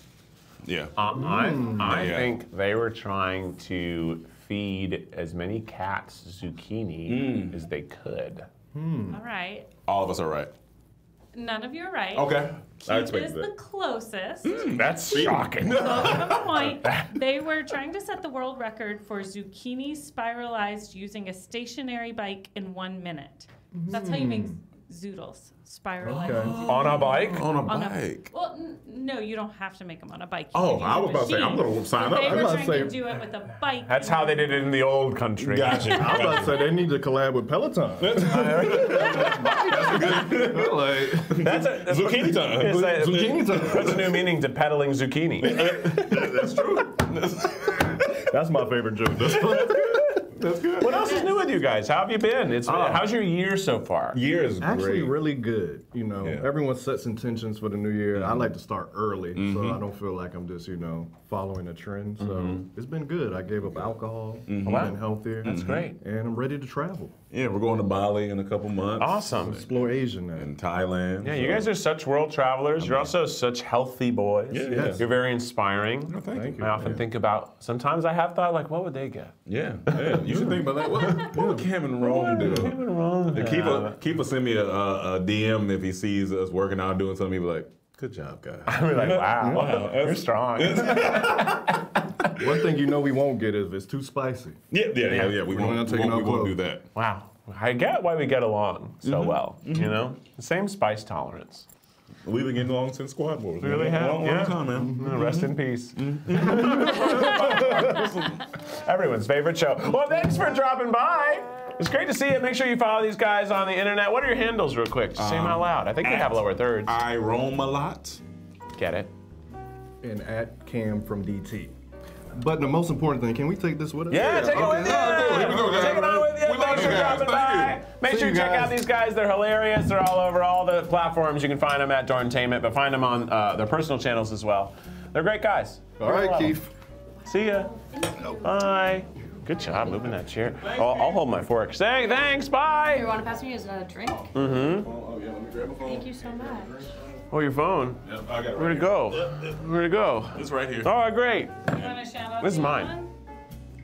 Yeah. Uh, I, I mm. Yeah. think they were trying to feed as many cats zucchini mm. as they could. Hmm. All right. All of us are right. None of you are right. Okay. I Keith hmm, is the that. closest. That's shocking. So give a point. They were trying to set the world record for zucchini spiralized using a stationary bike in one minute. That's how you make hmm. Zoodles, spiralized. Okay. zoodles. On a bike? On a On a- bike. well, n- no, you don't have to make them on a bike. You Oh, can use I a was about to say, I'm machine. gonna sign But up. They I'm were about trying to to say- do it with a bike. That's how they did it in the old country. Gotcha. I was about to say they need to collab with Peloton. like, That's a that's Zucchini time. It's like- zucchini time. That's a new meaning to peddling zucchini. That's true. That's my favorite joke. That's That's good. what else is new with you guys? How have you been? it's It's um, how's your year so far? Year is actually great. really good. You know, Yeah. everyone sets intentions for the new year. I mm-hmm. like to start early, so mm-hmm. I don't feel like I'm just you know following a trend. So mm-hmm. it's been good. I gave up alcohol, Wow. been healthier. That's great. and I'm ready to travel, Yeah, we're going to Bali in a couple months. Awesome. explore Asia now. In Thailand. Yeah, you guys are such world travelers. You're also such healthy boys. Yeah, yeah. You're very inspiring. Oh, thank, Thank you. I often think about. Sometimes I have thought like, what would they get? Yeah, yeah. You should think about that. What, what would Cam and Rome do? Yeah, Keeper, Keeper send me a, a, a DM if he sees us working out doing something. He'd be like, "Good job, guys." I'd be like, wow, mm-hmm. you're strong. One thing you know we won't get is if it's too spicy. Yeah, yeah, yeah, yeah. We We're won't, not we won't, we won't do that. wow, I get why we get along so mm-hmm. well. You mm-hmm. know, the same spice tolerance. We've been getting along since Squad Wars. We really have. Long, long yeah. time, man. Mm, Rest in peace. Everyone's favorite show. Well, thanks for dropping by. It's great to see you. Make sure you follow these guys on the internet. What are your handles, real quick? Just say them out loud. I think they have lower thirds. I roam a lot. Get it? And at Cam from DT. But the most important thing, can we take this with us? Yeah, take it with you. Yeah, cool. Here we go, guys. Take it on with you. We love Thanks you for guys. dropping Thank by. you. Make See sure you you check out these guys. They're hilarious. They're all over all the platforms. You can find them at Dormtainment, but find them on uh, their personal channels as well. They're great guys. All right, Love 'em. Keith. See ya. Bye. Good job moving that chair. I'll, I'll hold my fork. Say thanks. Bye. You want to pass me as a drink? Mm-hmm. Oh, yeah, let me grab my phone. Thank you so much. Oh, your phone. Yep, I got it Where'd it go? here. Where'd it go? It's right here. Oh, great. You want to shout out This is mine.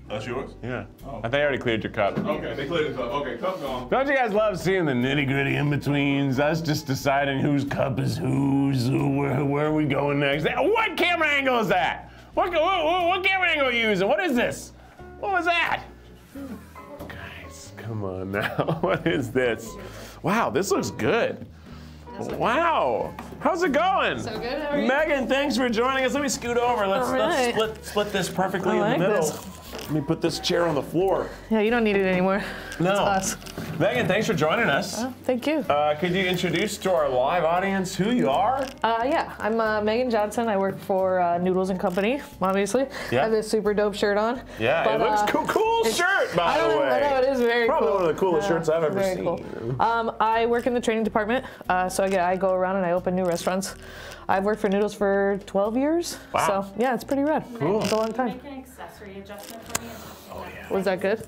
That's yours? Yeah. I think I already cleared your cup. Okay, they cleared the cup. Okay, cup gone. Don't you guys love seeing the nitty gritty in betweens? Us just deciding whose cup is whose, who- where, where are we going next? What camera angle is that? What, what, what, what camera angle are you using? What is this? What was that? Guys, come on now. What is this? Wow, this looks good. Wow. How's it going? So good, how are you? Megan, thanks for joining us. Let me scoot over. Let's, All let's split, split this perfectly I in like the middle. this. Let me put this chair on the floor. Yeah, you don't need it anymore. No. us. Megan, thanks for joining us. Thank you. Uh, could you introduce to our live audience who you are? Uh, yeah, I'm uh, Megan Johnson. I work for uh, Noodles and Company, obviously. Yeah. I have this super dope shirt on. Yeah, But, it looks uh, cool. Cool shirt, by the way. I know, it is very Probably cool. one of the coolest shirts I've ever very seen. Cool. Um, I work in the training department, uh, so I, get, I go around and I open new restaurants. I've worked for Noodles for 12 years. Wow. So, yeah, it's pretty rad. Cool. It's a long time. Make an accessory adjustment for me. Oh, yeah. Was that good?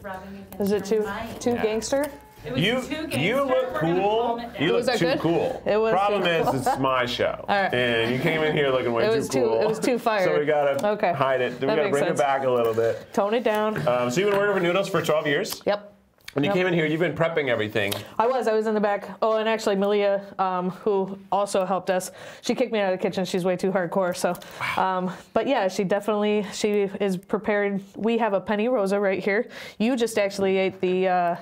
Is it too, too Yeah. gangster? It was You, too you look We're gonna cool. it down. You Was look that too good? cool. It was Problem too is, cool. it's my show, All right. and you came in here looking way It too was too- cool. it was too fire. So we gotta Okay. hide it. We That gotta makes bring sense. it back a little bit. Tone it down. Um, so you've been working for Noodles for 12 years, Yep. And you Yep. came in here. You've been prepping everything. I was. I was in the back. Oh, and actually, Malia, um, who also helped us, she kicked me out of the kitchen. She's way too hardcore. So, um, but yeah, she definitely she is prepared. We have a penny rosa right here. You just actually ate the. Uh,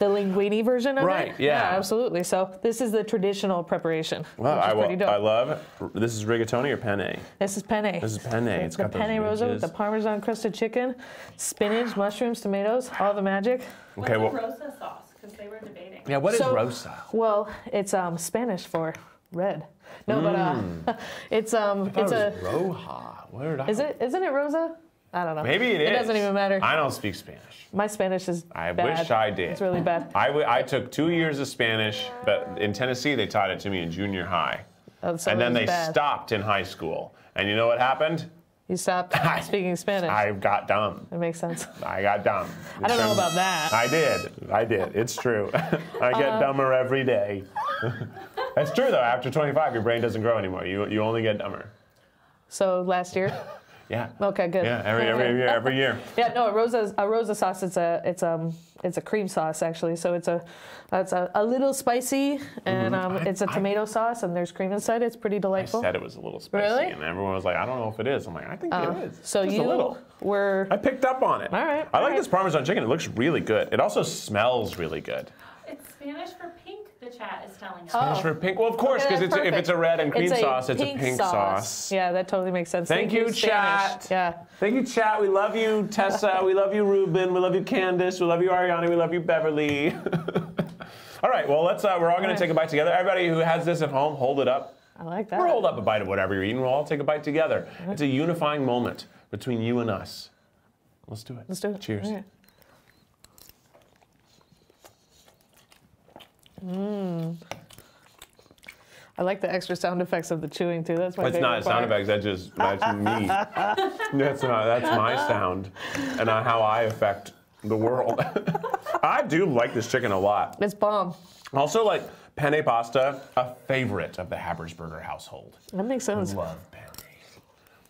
the linguine version of Right, it? yeah. absolutely. So this is the traditional preparation. Well, which is I, pretty will, dope. I love it. This is rigatoni or penne? This is penne. This is penne. It's the got those penne rosa with the parmesan crusted chicken, spinach, mushrooms, tomatoes, all the magic. Okay, a well- rosa sauce? Because they were debating. Yeah, what is So- rosa? Well, it's um, Spanish for red. No, but uh, it's um, it's a. Roja. Where did I? Is it? Isn't it Rosa? I don't know. Maybe it is. It doesn't even matter. I don't speak Spanish. My Spanish is I bad. wish I did. It's really bad. I, w- I took two years of Spanish, but in Tennessee they taught it to me in junior high. Oh, so and then they bad. stopped in high school. And you know what happened? You stopped speaking Spanish. I got dumb. it makes sense. I got dumb. I don't know about that. I did. I did. It's true. I get Uh, dumber every day. That's true though. After 25, your brain doesn't grow anymore. You you only get dumber. So last year. Yeah. Okay, good. Yeah. Every every year. Every year. Yeah, no, a rosa a rosa sauce. It's a it's um it's a cream sauce actually. So it's a it's a, a little spicy and um, it's a tomato sauce and there's cream inside. It's pretty Mm-hmm. I delightful. said it was a little spicy, Really? and everyone was like, "I don't know if it is." I'm like, "I think Uh, it is." so Just you a little. were I picked up on it. All right, I all like right. this Parmesan chicken. It looks really good. It also smells really good. It's Spanish for pink. The the chat is telling us. Spanish for pink. Well, of course, because Okay, if it's a red and cream It's sauce, it's a pink sauce. Yeah, that totally makes sense. Thank you, Spanish. chat. Yeah. Thank you, chat. We love you, Tessa. we love you, Ruben. We love you, Candice. We love you, Ariana. We love you, Beverly. all right. Well, let's. Uh, we're all going to right. take a bite together. Everybody who has this at home, hold it up. I like that. Or hold up a bite of whatever you're eating. We'll all take a bite together. It's a unifying moment between you and us. Let's do it. Let's do it. Cheers. Right. I like the extra sound effects of the chewing too. That's my It's not a sound effects. That just that's me. that's not. That's my sound, and how I affect the world. I do like this chicken a lot. It's bomb. Also, like penne pasta, a favorite of the Habersberger household. That makes sense. I love penne.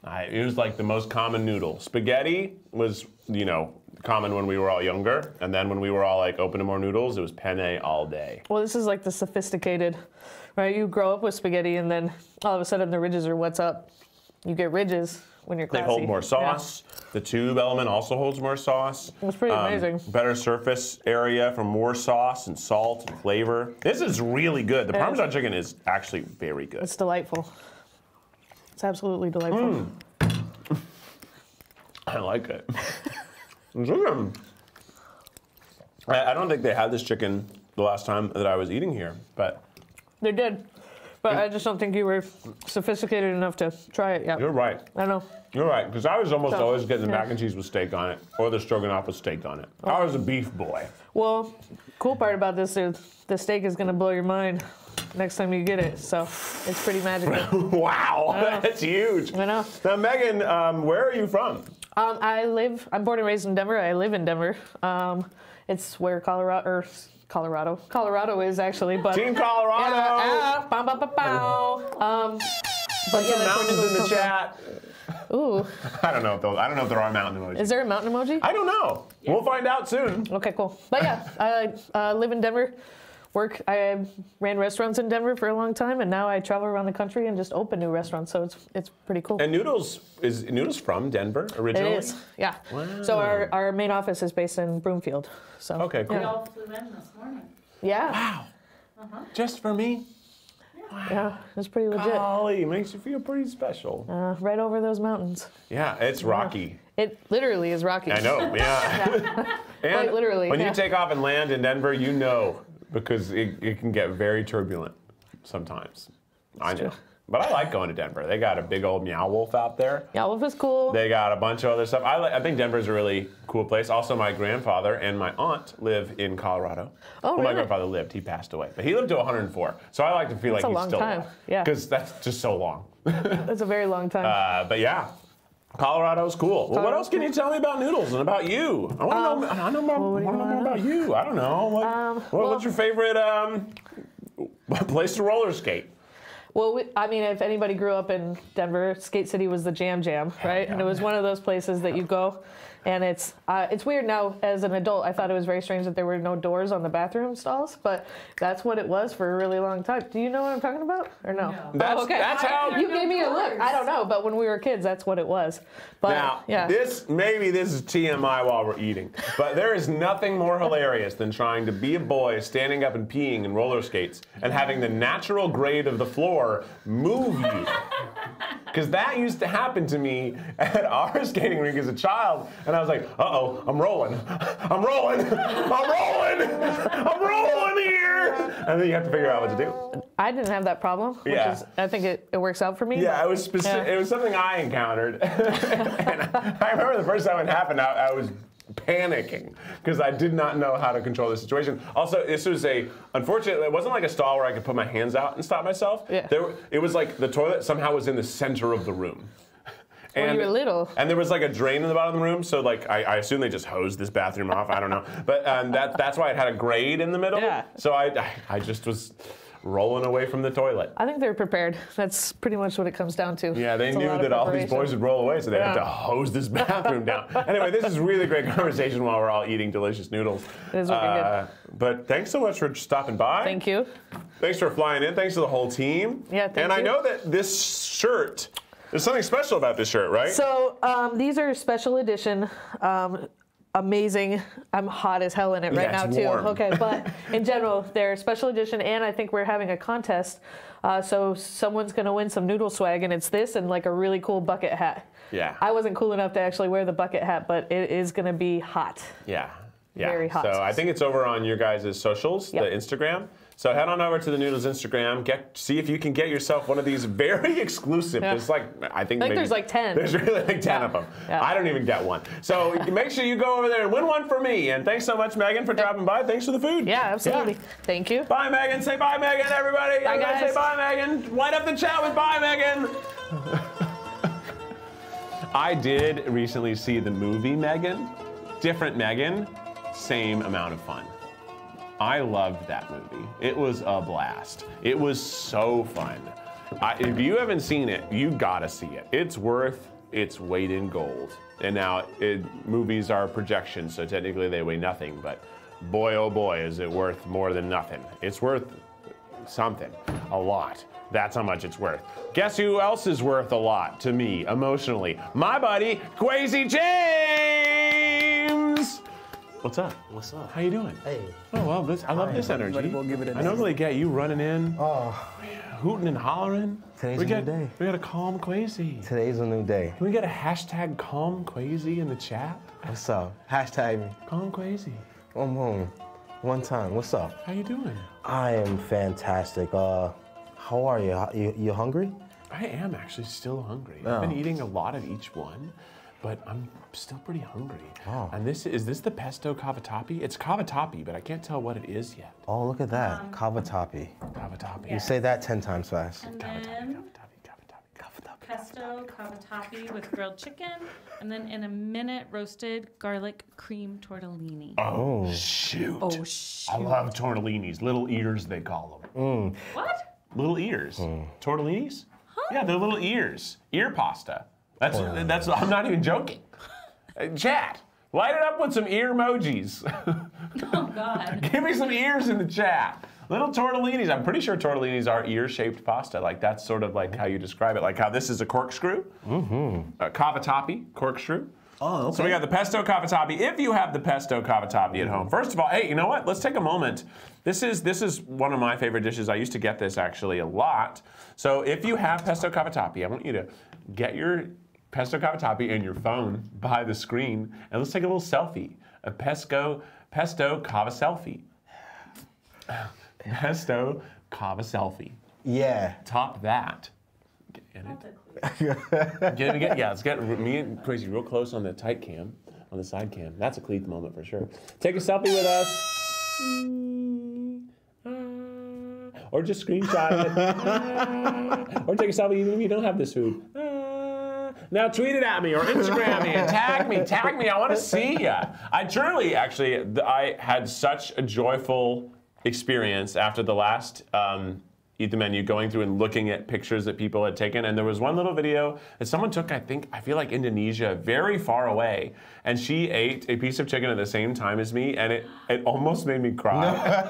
I, it was like the most common noodle. Spaghetti was, you know, common when we were all younger, and then when we were all like open to more noodles, it was penne all day. Well, this is like the sophisticated, right? You grow up with spaghetti, and then all of a sudden the ridges are what's up. You get ridges when you're They hold more Yeah. sauce. The tube element also holds more sauce. It's pretty Um, amazing. Better surface area for more sauce and salt and flavor. This is really good. The It is. Parmesan chicken is actually very good. It's delightful. It's absolutely delightful. I like it. I, I don't think they had this chicken the last time that I was eating here, but They did, but I just don't think you were sophisticated enough to try it yet. you're right. I know. You're right, because I was almost So, always getting the yeah. mac and cheese with steak on it, or the stroganoff with steak on it. I was a beef boy. Well, cool part about this is the steak is gonna blow your mind next time you get it. So it's pretty magical. wow, that's huge. I know. Now, Megan, um, where are you from? Um, I live. I'm born and raised in Denver. I live in Denver. Um, it's where Colorado or Colorado, Colorado is actually. But Team Colorado. Yeah, ah, bow, bow, bow, bow. Um, but yeah, Some that's where mountains in the come from. chat. Ooh, I don't know if those, I don't know if there are mountain emojis. is there a mountain emoji? I don't know. We'll find out soon. Okay, cool. But yeah, I uh, live in Denver. Work. I ran restaurants in Denver for a long time, and now I travel around the country and just open new restaurants. So it's it's pretty cool. And Noodles is Noodles from Denver originally. It is, yeah. Wow. So our, our main office is based in Broomfield. So Okay, cool. We Yeah, all flew in this morning. yeah, Wow. Uh-huh. Just for me. yeah. It's pretty legit. Golly, makes you feel pretty special. Uh, right over those mountains. Yeah, it's rocky. It literally is rocky. I know. Yeah. and Quite literally, when yeah. you take off and land in Denver, you know because it, it can get very turbulent sometimes. I know. But I like going to Denver. They got a big old meow wolf out there. Meow Wolf is cool. They got a bunch of other stuff. I, like, I think Denver's a really cool place. Also, my grandfather and my aunt live in Colorado. Oh, well, my grandfather lived. He passed away, but he lived to 104. So I like to feel That's like a he's long still time. Yeah. Because that's just so long. That's a very long time. Uh, but yeah, Colorado's cool. Well, what else can you tell me about noodles and about you? I want to know. I know more, what you wanna know more about you. I don't know. What, Um, what- well- what's your favorite um, place to roller skate? Well, we, I mean, if anybody grew up in Denver, Skate City was the jam jam, right? And it was one of those places that you go, and it's uh, it's weird now as an adult. I thought it was very strange that there were no doors on the bathroom stalls, but that's what it was for a really long time. Do you know what I'm talking about, or no? No. That's- oh, okay. that's how- you gave me a look. I don't know, but when we were kids, that's what it was. But Now, yeah, this maybe this is TMI while we're eating, but there is nothing more hilarious than trying to be a boy standing up and peeing in roller skates and having the natural grade of the floor move you. Because that used to happen to me at our skating rink as a child, and I was like, "Uh oh, I'm rolling, I'm rolling, I'm rolling, I'm rolling here," and then you have to figure out what to do. I didn't have that problem, which Yeah. is I think it, it works out for me. Yeah, it was specific. Yeah. It was something I encountered, and I remember the first time it happened. I, I was panicking because I did not know how to control the situation. Also, this was a unfortunately it wasn't like a stall where I could put my hands out and stop myself. Yeah. There, it was like the toilet somehow was in the center of the room. When you were little. And there was like a drain in the bottom of the room, so like I, I assume they just hosed this bathroom off. I don't know, but um, that that's why it had a grade in the middle. Yeah. So I, I I just was rolling away from the toilet. I think they're prepared. That's pretty much what it comes down to. Yeah, they It's knew that all these boys would roll away, so they had to hose this bathroom down. Anyway, this is really great conversation while we're all eating delicious noodles. It is really Uh, But thanks so much for stopping by. Thank you. Thanks for flying in. Thanks to the whole team. Yeah, thank And I know that this shirt, there's something special about this shirt, right? So um, these are special edition um, amazing. I'm hot as hell in it right Yeah, now too. warm. Okay, but in general, they're special edition, and I think we're having a contest. Uh, so someone's gonna win some noodle swag, and it's this and like a really cool bucket hat. Yeah. I wasn't cool enough to actually wear the bucket hat, but it is gonna be hot. Yeah. Yeah. Very hot. So I think it's over on your guys' socials, Yep. the Instagram. So head on over to the Noodles Instagram. Get see if you can get yourself one of these very exclusive. Yeah. There's like I think I think maybe- there's like 10. There's really like ten Yeah. of them. Yeah. I don't even get one. So make sure you go over there and win one for me. And thanks so much, Megan, for dropping by. Thanks for the food. Yeah, absolutely. Thank you. Bye, Megan. Say bye, Megan, everybody. Bye, everybody guys. say bye, Megan. Light up the chat with bye, Megan. I did recently see the movie Megan. Different Megan, same amount of fun. I loved that movie. It was a blast. It was so fun. I, if you haven't seen it, you gotta see it. It's worth its weight in gold. And now it, movies are projections, so technically they weigh nothing. But boy, oh boy, is it worth more than nothing. It's worth something, a lot. That's how much it's worth. Guess who else is worth a lot to me emotionally? My buddy Quasi James. What's up? What's up? How you doing? Hey. Oh well, this I love this energy. Ready? We'll give it a I normally get you running in, Oh, hooting and hollering. Today's we a get, new day. We got a calm crazy. today's a new day. Can we get a hashtag calm crazy in the chat? What's up? Hashtag me. Calm Quasi. One moment. One time. What's up? How you doing? I am fantastic. Uh, how are you? You, you hungry? I am actually still hungry. I've been Oh. eating a lot of each one, but I'm still pretty hungry. Oh. And this is this the pesto cavatappi? It's cavatappi, but I can't tell what it is yet. Oh, look at that. Um, cavatappi. Cavatappi. You say that 10 times fast. And Cavatappi, then cavatappi, cavatappi, cavatappi. pesto cavatappi with grilled chicken, and then in a minute roasted garlic cream tortellini. Oh, shoot. Oh, shoot. I love tortellinis, little ears they call them. Mm. What? Little ears. Hmm. Tortellinis? Huh? Yeah, they're little ears. Ear pasta. That's that's I'm not even joking. Uh, Chat, light it up with some ear emojis. Oh, God. Give me some ears in the chat. Little tortellinis. I'm pretty sure tortellinis are ear-shaped pasta. Like that's sort of like how you describe it. Like how this is a corkscrew. Mm-hmm. A cavatappi, corkscrew. Oh, okay. So we got the pesto cavatappi. If you have the pesto cavatappi at home, first of all, hey, you know what? Let's take a moment. This is this is one of my favorite dishes. I used to get this actually a lot. So if you have pesto cavatappi, I want you to get your pesto cavatappi and your phone by the screen, and let's take a little selfie. A pesto pesto cava selfie. Pesto cava selfie. Yeah. Top that. Get it? Get it again? Yeah, let's get me and Crazy real close on the tight cam, on the side cam. That's a cleat moment for sure. Take a selfie with us. Or just screenshot it. or take a selfie even if you don't have this food. Now tweet it at me or Instagram me and tag me, tag me. I want to see you. I truly, actually, I had such a joyful experience after the last um, Eat the Menu, going through and looking at pictures that people had taken. And there was one little video that someone took, I think, I feel like Indonesia, very far away. And she ate a piece of chicken at the same time as me, and it, it almost made me cry.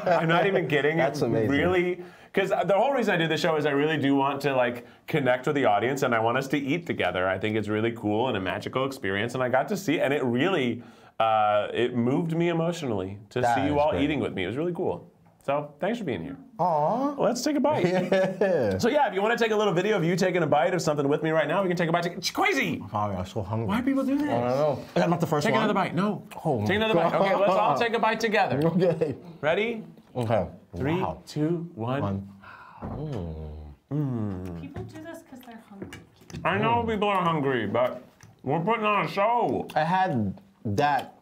I'm not even kidding. That's It amazing. Really, because the whole reason I do this show is I really do want to like connect with the audience, and I want us to eat together. I think it's really cool and a magical experience, and I got to see, it, and it really, uh, it moved me emotionally to That see you all great. eating with me. It was really cool. So thanks for being here. Aw. Let's take a bite. Yeah. So yeah, if you want to take a little video of you taking a bite of something with me right now, we can take a bite. It's crazy. Oh, I'm so hungry. Why do people do this? I don't know. I'm not the first Take one. another bite. No. Oh take my another bite. Okay, let's all take a bite together. Okay. Ready? Okay. Three, Wow. two, one. One. Hmm. People do this because they're hungry. I know oh. people are hungry, but we're putting on a show. I had that.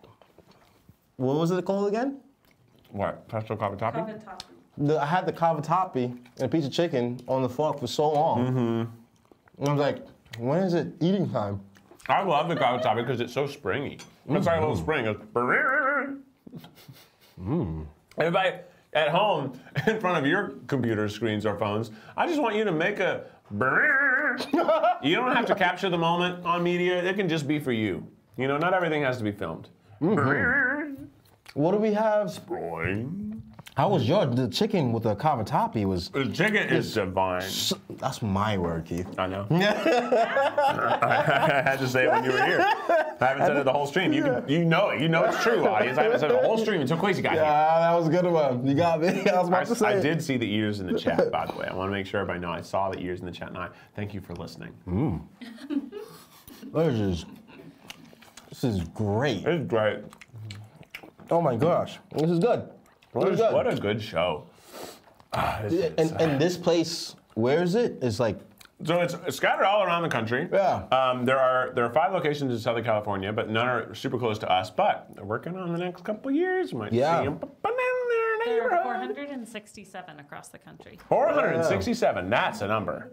What was it called again? What? Pesto cavatappi? Cavatappi. The, I had the cavatappi and a piece of chicken on the fork for so long. Mm-hmm. And I was like, when is it eating time? I love the cavatappi because it's so springy. It's like a little mm-hmm. spring. It's mm. Everybody at home, in front of your computer screens or phones, I just want you to make a. you don't have to capture the moment on media. It can just be for you. You know, not everything has to be filmed. Mm-hmm. What do we have? Boing. How was your the chicken with the cavatappi was The chicken is divine. that's my word, Keith. I know. I had to say it when you were here. I haven't said it the whole stream. You can, you know it. You know it's true, audience. I haven't said it the whole stream until Quasi got here. Yeah, that was a good one. You got me. I was about to say. I did see the ears in the chat, by the way. I want to make sure everybody know I saw the ears in the chat, and I thank you for listening. Mm. This is this is great. It's great. Oh my gosh, this is good. What a, good. what a good show. Ah, this is- and, and this place, where is it? It's like So it's scattered all around the country. Yeah. Um, there are there are five locations in Southern California, but none are super close to us. But they're working on the next couple years. You might Yeah. see them in their There are neighborhood. 467 across the country. 467. That's a number.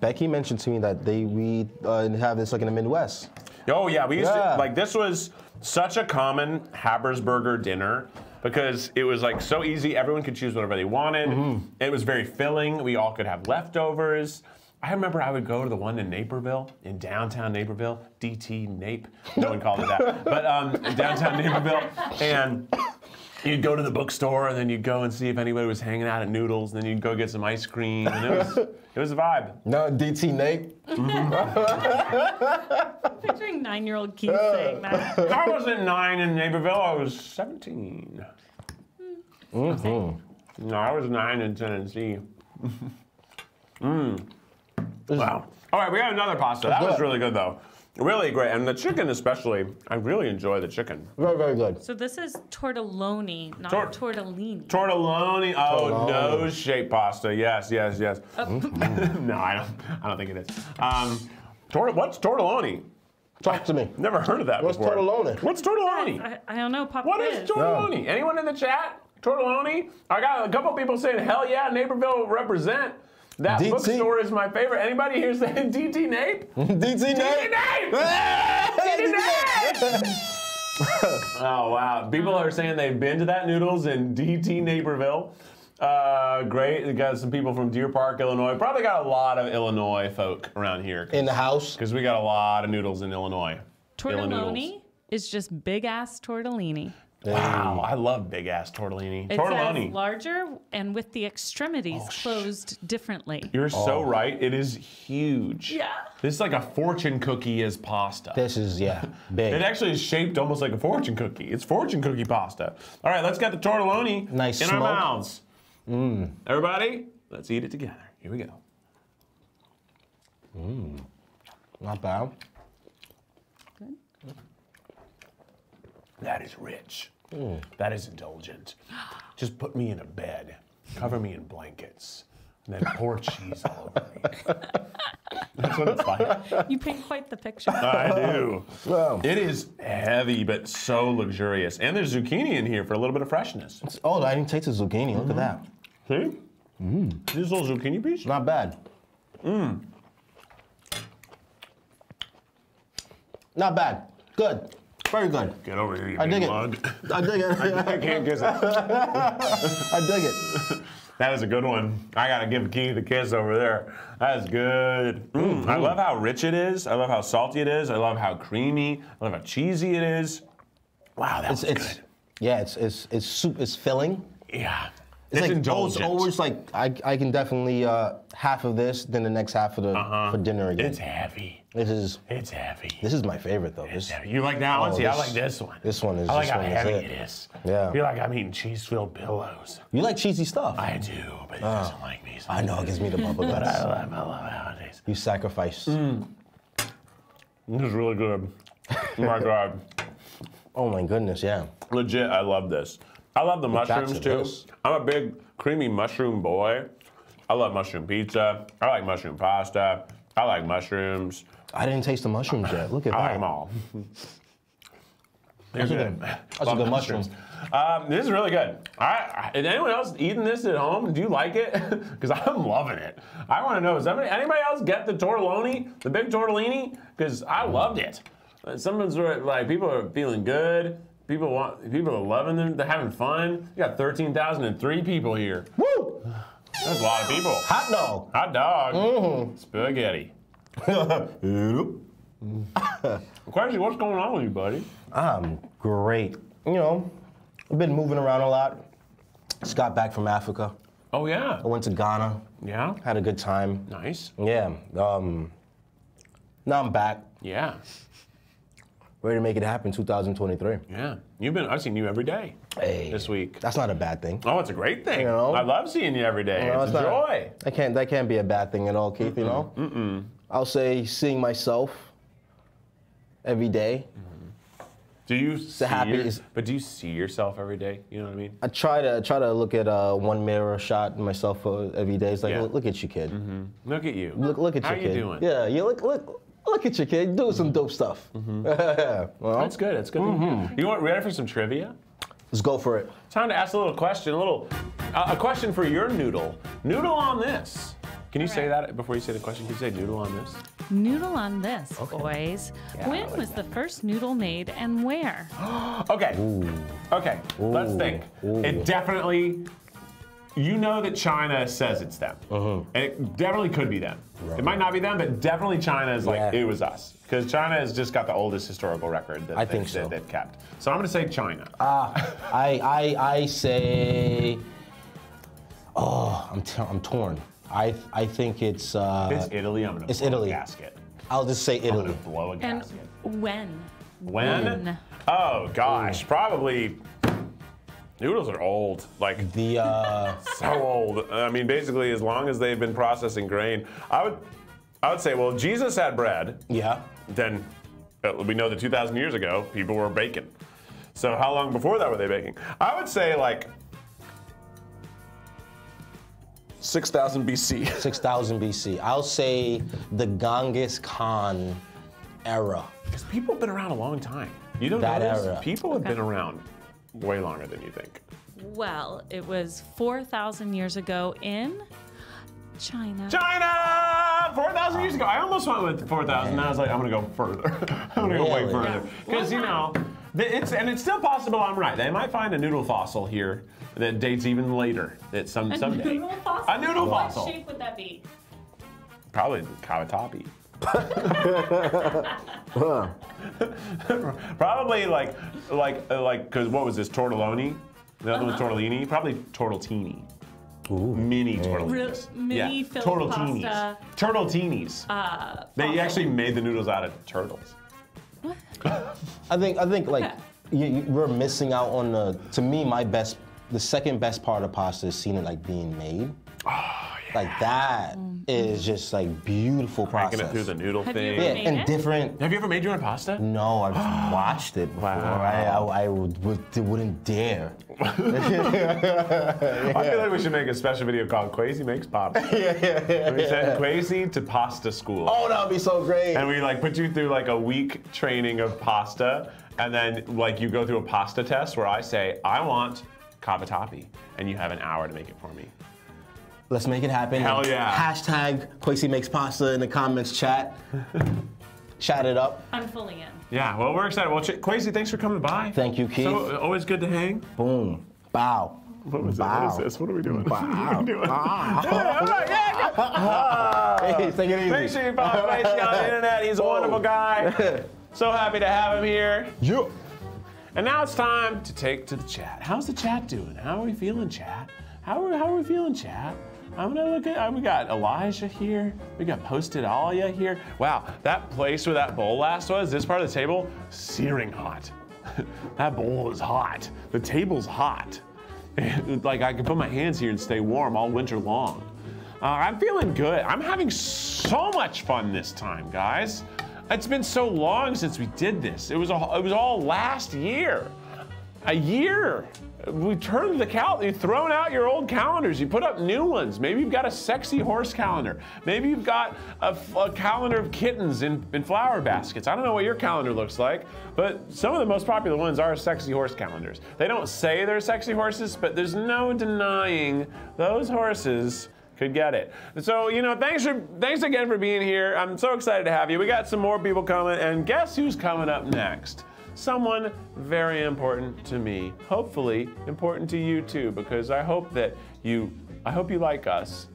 Becky mentioned to me that they we uh, have this like in the Midwest. Oh yeah, we used Yeah. to like this was such a common Habersberger dinner because it was like so easy. Everyone could choose whatever they wanted. Mm-hmm. It was very filling. We all could have leftovers. I remember I would go to the one in Naperville, in downtown Naperville, DT Nape. No one called it that, but um, downtown Naperville, and you'd go to the bookstore, and then you'd go and see if anybody was hanging out at Noodles, and then you'd go get some ice cream, and it was it was a vibe. No, DT Nape. Picturing nine-year-old Keith saying that. I wasn't nine in Naperville. I was 17. Mm-hmm. No, I was nine in Tennessee. mm. Wow. All right, we got another pasta. That was really good, though. Really great. And the chicken, especially. I really enjoy the chicken. Very very good. So this is tortelloni, not Tor- tortellini. Tortelloni. Oh, Tortelloni. nose shaped pasta. Yes, yes, yes. Oh. no, I don't. I don't think it is. Um, tor- what's tortelloni? Talk to me. Never heard of that What's before. tortelloni? What's tortelloni? I, I don't know, Pop What quiz. is tortelloni? Anyone in the chat? Tortelloni? I got a couple people saying, hell yeah, Naperville represent. That DT. bookstore is my favorite. Anybody here saying DT Nape? DT DT Nape! DT Nape! oh wow! People are saying they've been to that noodles in DT Naperville. Uh, great. We got some people from Deer Park, Illinois. Probably got a lot of Illinois folk around here. In the house. Because we got a lot of noodles in Illinois. Tortelloni is just big ass tortellini. Wow, I love big ass tortellini. It tortelloni. says larger and with the extremities Oh, sh- closed differently. You're so oh. right. It is huge. Yeah. This is like a fortune cookie as pasta. This is yeah big. It actually is shaped almost like a fortune cookie. It's fortune cookie pasta. All right, let's get the tortelloni Nice in our smoke. mouths. Mm. Everybody, let's eat it together. Here we go. Mmm. Not bad. That is rich. That is indulgent. Just put me in a bed, cover me in blankets, and then pour cheese all over me. That's what it's like. You paint quite the picture. I do. Wow. It is heavy, but so luxurious. And there's zucchini in here for a little bit of freshness. Oh, I didn't taste the zucchini. Look at that. See? Mm. This little zucchini piece? Not bad. Mmm. Not bad. Good. Very good. Get over here, you I big dig it. mug. I dig it. I can't kiss it. I dig it. That is a good one. I gotta give Keith a kiss over there. That is good. Mm, I love how rich it is. I love how salty it is. I love how creamy. I love how cheesy it is. Wow, that's It's it's good. yeah. It's it's it's soup. It's filling. Yeah. It's, like indulgent. It's always like I, I can definitely uh, half of this, then the next half of the for dinner again. It's heavy. This is It's heavy. this is my favorite though. This, You like that one? Oh, See, I like this one. this one is- I like this how one is heavy it. it is. Yeah. I feel like I'm eating cheese-filled pillows. you like cheesy stuff. I do, but it doesn't like me. I know it gives me the bubble But I guts. love, I love tastes. You sacrifice. Mm. This is really good. Oh my god. Oh my goodness, yeah. Legit, I love this. I love the back mushrooms too. this. I'm a big creamy mushroom boy. I love mushroom pizza. I like mushroom pasta. I like mushrooms. I didn't taste the mushrooms yet. Look at I like that. them all. They're That's a good. good- that's a Love good mushrooms. mushroom. Um, this is really good. I, I- is anyone else eating this at home? Do you like it? Because I'm loving it. I want to know, does anybody, anybody else get the tortelloni, the big tortellini? Because I loved it. Someone's like, people are feeling good. People want, people are loving them. They're having fun. You got 13,003 people here. Woo! That's a lot of people. Hot dog. Hot dog. Mm-hmm. Spaghetti. Quincy, what's going on with you, buddy? I'm great. You know, I've been moving around a lot. Just got back from Africa. Oh yeah. I went to Ghana. Yeah. Had a good time. Nice. Yeah. Um, now I'm back, Yeah. ready to make it happen. 2023. Yeah. You've been. I've seen you every day Hey, this week. That's not a bad thing. Oh, it's a great thing. You know? I love seeing you every day. You know, it's a not- joy. That can't that can't be a bad thing at all, Keith. You know. Mm-mm. I'll say seeing myself every day. Do you see happy your- but do you see yourself every day? You know what I mean? I try to try to look at uh, one mirror shot myself uh, every day. It's like, Yeah. look, look at you, kid. Look at you. Look look at How you, you kid. doing? Yeah, you look look look at you, kid. Doing some dope stuff. well, That's good. That's good. Mm-hmm. You want ready for some trivia? let's go for it. Time to ask a little question. A little, uh, a question for your noodle. Noodle on this. Can you say that before you say the question? Can you say noodle on this? Noodle on this, boys. Yeah, when like was the first noodle made and where? Okay. Okay. Let's think. It definitely. You know that China says it's them, Uh-huh. and it definitely could be them. It might not be them, but definitely China is like Yeah. it was us because China has just got the oldest historical record that I they, think that so. they've kept. So I'm going to say China. I I I say. Oh, I'm t- I'm torn. I I think it's. Uh, If it's Italy. I'm going to it's blow Italy. a gasket. I'll just say I'm going Italy. to blow a And gasket. when? When? When? Oh gosh, probably. Noodles are old, like The uh, so old. I mean, basically, as long as they've been processing grain, I would, I would say, well, Jesus had bread. yeah. Then uh, we know that 2,000 years ago, people were baking. So how long before that were they baking? I would say like 6,000 BC. 6000 BC. I'll say the Genghis Khan era. Because people have been around a long time. You don't That know this? era. People have been around way longer than you think. Well, it was 4,000 years ago in China. China! 4,000 years ago. I almost went with 4,000. Now I was like, I'm going to go further. I'm going to go way further. Because, you know, th- it's and it's still possible I'm right. They might find a noodle fossil here that dates even later. That some A someday. noodle fossil? A noodle what fossil. shape would that be? Probably cavatappi. Probably like like uh, like because what was this tortelloni? The other one's tortellini. Probably tortellini. Ooh, mini tortellinis. Mini yeah, filled tortellinis. pasta. Tortellinis. Uh, they fossil. actually made the noodles out of turtles. I think I think like you, you, we're missing out on the. To me, my best, the second best part of pasta is seeing it like being made. Ah. Like that mm-hmm. is just like beautiful Cranking process. it through the noodle Have you thing. ever yeah, made and it? different. Have you ever made your own pasta? No, I've watched it before. Wow. I, I, I would, would, wouldn't dare. I feel like we should make a special video called Quasi Makes Pasta. yeah, yeah, yeah. We send Quasi to pasta school. Oh, that would be so great. And we like put you through like a week training of pasta, and then like you go through a pasta test where I say I want cavatappi, and you have an hour to make it for me. Let's make it happen. Hell yeah. Hashtag Quasi makes pasta in the comments chat. chat it up. I'm fully in. Yeah, well we're excited. Well, Quasi, thanks for coming by. Thank you, Keith. So always good to hang. Boom. Bow. What was it? What Bow. this? What are we doing? Bow. What are we doing? Bow. Yeah, all right, yeah, yeah. Hey, take it easy. Make sure you follow Quasi on the internet. He's a wonderful guy. So happy to have him here. Yeah. And now it's time to take to the chat. How's the chat doing? How are we feeling, chat? How are, how are we feeling, chat? I'm gonna look at. We got Elijah here. We got Posted Alia here. Wow, that place where that bowl last was, this part of the table, searing hot. that bowl is hot. The table's hot. like I can put my hands here and stay warm all winter long. Uh, I'm feeling good. I'm having so much fun this time, guys. It's been so long since we did this. It was a, it was all last year. A year. We turned the cal. You've thrown out your old calendars. You put up new ones. Maybe you've got a sexy horse calendar. Maybe you've got a calendar of kittens in, in flower baskets. I don't know what your calendar looks like, but some of the most popular ones are sexy horse calendars. They don't say they're sexy horses, but there's no denying those horses could get it. So, you know, thanks for thanks again for being here. I'm so excited to have you. We got some more people coming, and guess who's coming up next? Someone very important to me. Hopefully important to you too, because I hope that you I hope you like us.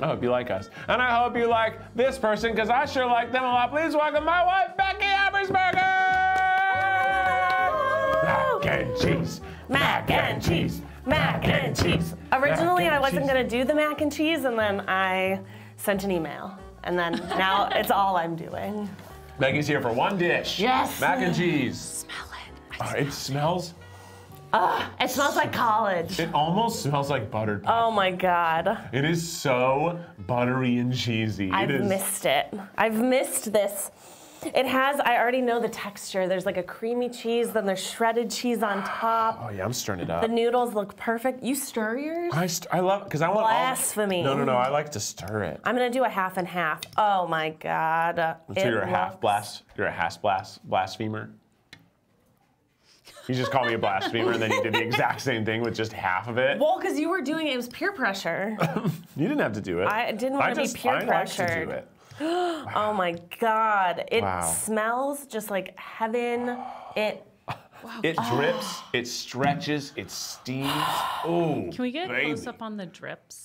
I hope you like us. And I hope you like this person, because I sure like them a lot. Please welcome my wife, Becky Habersberger! Mac and cheese. mac and cheese, mac and cheese. Originally, and I wasn't cheese. gonna do the mac and cheese, and then I sent an email, and then now it's all I'm doing. Becky's here for one dish. Yes. Mac and cheese. Smell it. Oh, it smells. Ah, it smells like college. It almost smells like buttered. popcorn. Oh my god. It is so buttery and cheesy. I've it is. missed it. I've missed this. It has, I already know the texture. There's like a creamy cheese, then there's shredded cheese on top. Oh yeah, I'm stirring it up. The noodles look perfect. You stir yours? I, st- I love because I want Blasphemy. all. No, no, no. I like to stir it. I'm gonna do a half and half. Oh my god. So you're a half blast. You're a half blast blasphemer. You just called me a blasphemer, and then you did the exact same thing with just half of it. Well, because you were doing it, it was peer pressure. You didn't have to do it. I didn't wanna be just- peer I like to do pressured. It. oh my god. It Wow. smells just like heaven. It It drips, it stretches, it steams. Oh, Can we get baby. close up on the drips?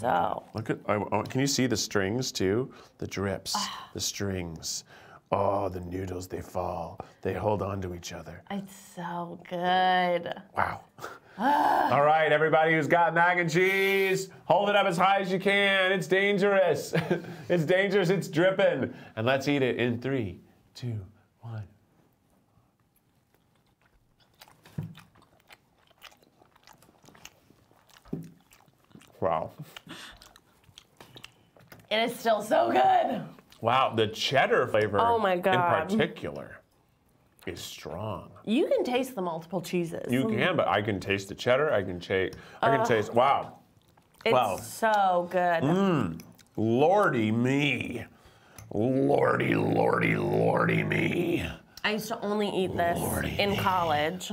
so Look at. I, I- can you see the strings too? The drips, the strings. Oh, the noodles, they fall. They hold on to each other. it's so good. Wow. All right, everybody who's got mac and cheese, hold it up as high as you can. It's dangerous. it's dangerous. It's dripping. And let's eat it in three, two, one. Wow. It is still so good. Wow, the cheddar flavor Oh my God. in particular is strong. You can taste the multiple cheeses. You can, but I can taste the cheddar. I can taste. I can taste. Wow, it's wow. so good. Mmm. lordy me, lordy, lordy, lordy me. I used to only eat this lordy. in college.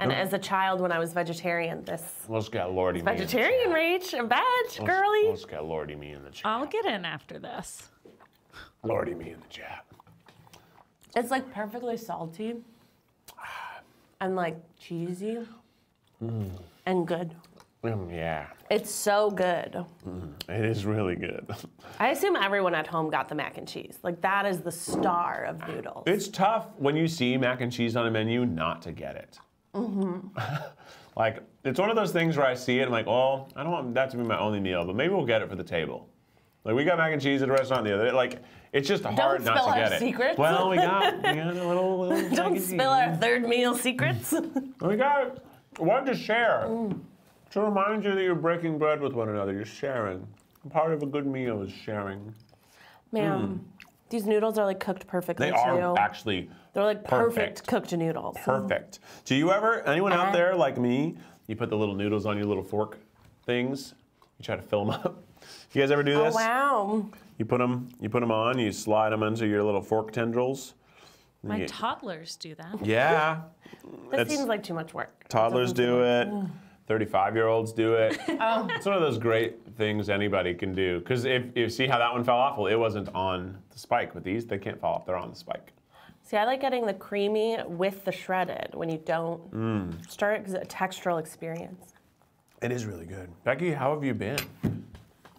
And as a child, when I was vegetarian, this Let's get lordy me. in the vegetarian rage, a badge, chat. girly. Let's, let's get lordy me in the chat. I'll get in after this. Lordy me in the chat. It's like perfectly salty and like cheesy mm. and good. Mm, yeah, It's so good. Mm, it is really good. I assume everyone at home got the mac and cheese. Like that is the star of noodles. It's tough when you see mac and cheese on a menu not to get it. Mm-hmm. like it's one of those things where I see it, I'm like, oh, I don't want that to be my only meal, but maybe we'll get it for the table. Like we got mac and cheese at a restaurant the other day. Like it's just hard not spill to our get it. secrets. Well, we got we got a little. little mac Don't and spill our third meal secrets. We got one to share. Mm. To remind you that you're breaking bread with one another. You're sharing. Part of a good meal is sharing. Ma'am, these noodles are like cooked perfectly. They are too. actually They're like perfect, perfect. cooked noodles. Perfect. Do you ever, anyone Uh-huh. out there like me, you put the little noodles on your little fork things, you try to fill them up. You guys ever do this? Oh this? wow. You put them, you put them on, you slide them into your little fork tendrils. My Yeah. toddlers do that. Yeah, that seems like too much work. toddlers do it. 35 year olds do it. Oh. It's one of those great things anybody can do. Because if you see how that one fell off, well, it wasn't on the spike. But these, they can't fall off, they're on the spike. See, I like getting the creamy with the shredded when you don't Mm. stir it because it's a textural experience. It is really good. Becky, how have you been?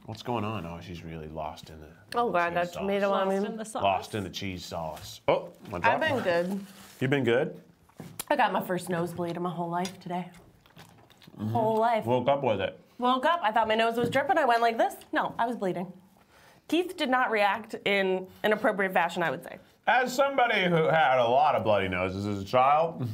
What's going on? Oh, she's really lost in the. Oh god, cheese that sauce. tomato on Lost in the sauce. Lost in the cheese sauce. Oh, my I've been good. You've been good? I got my first nosebleed in my whole life today. Mm-hmm. Whole life. Woke up with it. Woke up, I thought my nose was dripping. I went like this. No, I was bleeding. Keith did not react in an appropriate fashion, I would say. As somebody who had a lot of bloody noses as a child,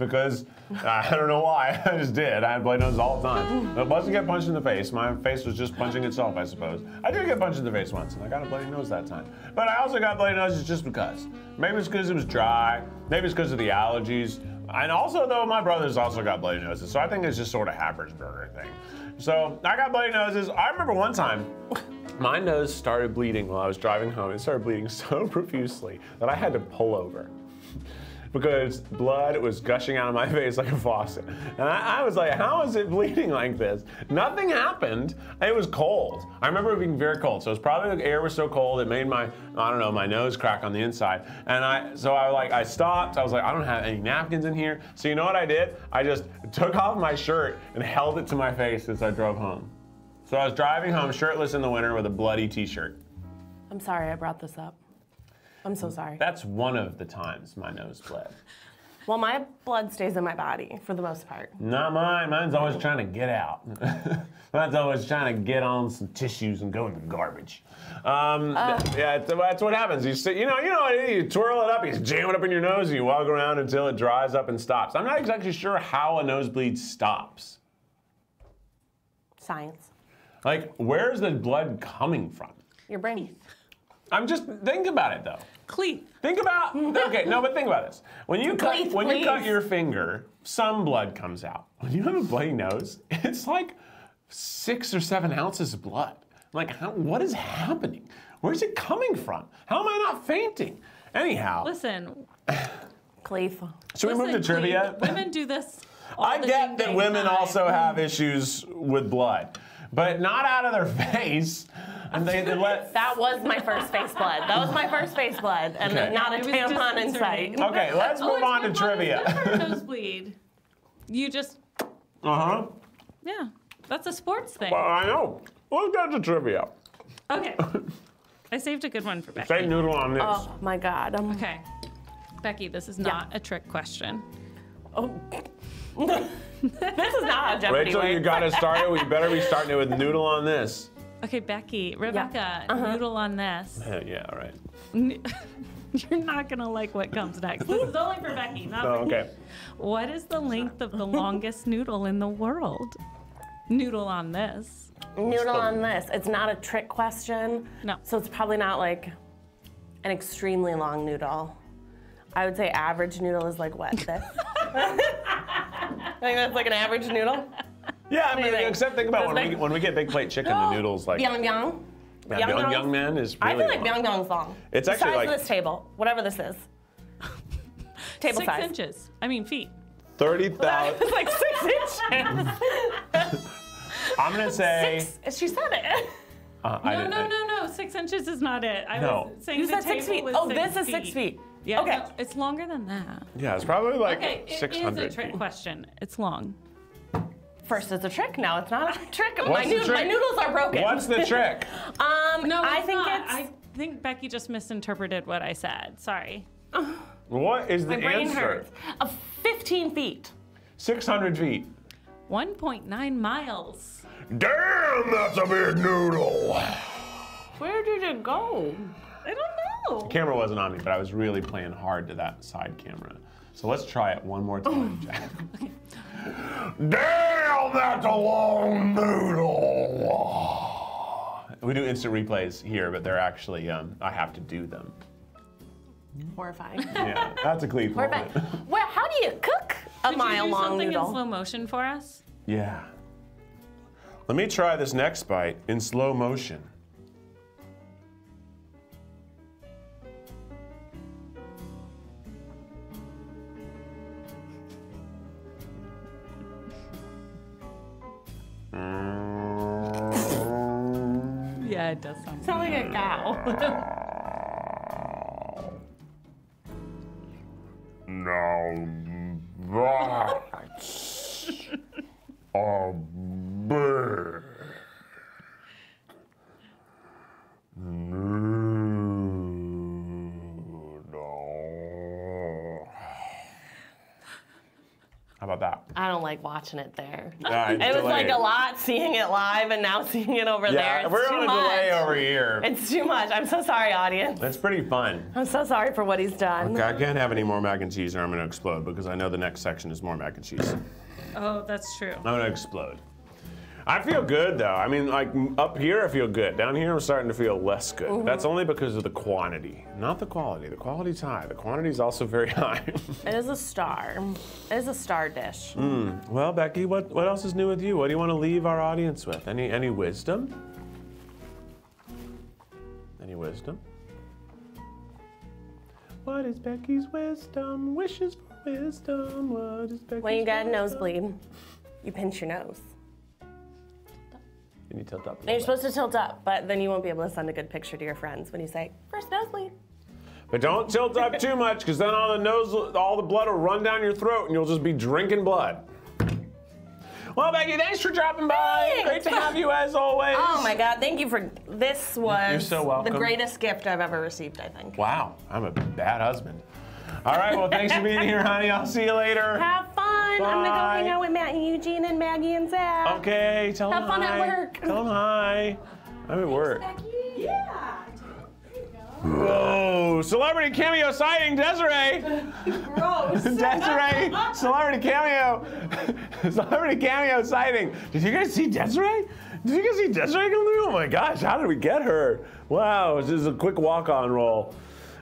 because I don't know why, I just did. I had bloody noses all the time. It wasn't get punched in the face. My face was just punching itself, I suppose. I did get punched in the face once, and I got a bloody nose that time. But I also got bloody noses just because. Maybe it's because it was dry. Maybe it's because of the allergies. And also, though, my brothers also got bloody noses, so I think it's just sort of Habersberger thing. So I got bloody noses. I remember one time my nose started bleeding while I was driving home. It started bleeding so profusely that I had to pull over because blood was gushing out of my face like a faucet. And I, I was like, how is it bleeding like this? Nothing happened. It was cold. I remember it being very cold. So it's probably the air was so cold it made my, I don't know, my nose crack on the inside. And I, so I like, I stopped. I was like, I don't have any napkins in here. So you know what I did? I just took off my shirt and held it to my face as I drove home. So I was driving home shirtless in the winter with a bloody t-shirt. I'm sorry I brought this up. I'm so sorry. That's one of the times my nose bled. Well, my blood stays in my body for the most part. Not mine. Mine's always trying to get out. Mine's always trying to get on some tissues and go in the garbage. Um, th- yeah, it's- that's what happens. You sit, you know, you know, you twirl it up, you jam it up in your nose, and you walk around until it dries up and stops. I'm not exactly sure how a nosebleed stops. Science. Like, where's the blood coming from? Your brain. I'm just think about it though. Cleat. Think about okay, no, but think about this. When you cut Please, when you cut please. your finger, some blood comes out. When you have a bloody nose, it's like six or seven ounces of blood. Like, how, what is happening? Where's it coming from? How am I not fainting? Anyhow, Listen, Cleef. should we move to trivia? Cleve, Women do this. all I the get that women time. also have issues with blood, but not out of their face. And they, they let. That was my first face blood. That was my first face blood, and Okay. not a tampon in sight. Okay, let's Oh, move it's on to trivia. good for nosebleed. You just, Uh huh. yeah, that's a sports thing. Well, I know. Let's get to trivia. Okay. I saved a good one for Becky. Say noodle on this. Oh my god. Um, Okay. Becky, this is not a trick question. oh. this is not a Jeopardy question. Rachel, you got to start it. We better be starting it with noodle on this. Okay, Becky, Rebecca, uh-huh. noodle on this. yeah, all right. You're not gonna like what comes next. This is only for Becky, not Oh, for okay. What is the length of the longest noodle in the world? Noodle on this. Noodle on this. It's not a trick question. No. So it's probably not like an extremely long noodle. I would say average noodle is like what? This? I think that's like an average noodle. Yeah, I mean, think? except think about when we when we get big plate chicken, the noodles like Biang Biang. yeah, Biang Biang Man is I really feel like long. Biang Biang's long. It's The actually size like- of this table, whatever this is. Table Six size. inches. I mean feet. thirty That thousand. was like six inches. I'm gonna say. Six. She said it. Uh, I No, didn't- no, no, no. Six inches is not it. I No. was saying You the said six feet. was Oh, six this is six feet. Yeah, Okay. no, it's longer than that. Yeah, it's probably like Okay, it six is a hundred. trick question. It's long. First it's a trick, now it's not a trick. my, What's the nood- my noodles are broken. What's the trick? Um, No, I think not. it's. I think Becky just misinterpreted what I said. Sorry. what is the my brain answer? hurts. Uh, 15 feet. Six hundred feet. 1.9 miles. Damn, that's a big noodle. Where did it go? I don't know. The Camera wasn't on me, but I was really playing hard to that side camera. So let's try it one more time, Jack. Damn, that's a long noodle. We do instant replays here, but they're actually, um, I have to do them. Horrifying. Yeah, that's a clean Horrifying. moment. Well, how do you cook a Could mile you do long something noodle? in slow motion for us? Yeah. Let me try this next bite in slow motion. Yeah, it does sound. Sound like a cow. Now that's a big about that? I don't like watching it there. Yeah, it's It was like a lot seeing it live and now seeing it over there. Yeah, It's we're too on a much. delay over here. It's too much. I'm so sorry, audience. That's pretty fun. I'm so sorry for what he's done. Okay, I can't have any more mac and cheese or I'm gonna explode because I know the next section is more mac and cheese. Oh, that's true. I'm gonna explode. I feel good though. I mean, like up here, I feel good. Down here, I'm starting to feel less good. Mm-hmm. That's only because of the quantity, not the quality. The quality's high. The quantity's also very high. It is a star. It is a star dish. Mm. well, Becky, what, what else is new with you? What do you want to leave our audience with? Any any wisdom? Any wisdom? What is Becky's wisdom? Wishes for wisdom. What is Becky's When you get a nosebleed, you pinch your nose. You tilt up? And you're supposed to tilt up, but then you won't be able to send a good picture to your friends when you say, first nosebleed. But don't tilt up too much, because then all the nose, all the blood will run down your throat, and you'll just be drinking blood. Well, Becky, thanks for dropping by. Thanks. Great to have you as always. Oh my God, thank you for, this was You're so welcome. the greatest gift I've ever received, I think. Wow, I'm a bad husband. All right, well, thanks for being here, honey. I'll see you later. Have fun. I'm gonna go hang out with Matt and Eugene and Maggie and Zach. Okay, tell Have them fun hi. at work. Tell them hi. I'm at work. Yeah. There you go. Whoa, celebrity cameo sighting, Desiree. Gross. Desiree, celebrity cameo. celebrity cameo sighting. Did you guys see Desiree? Did you guys see Desiree come through? Oh my gosh, how did we get her? Wow, this is a quick walk-on roll.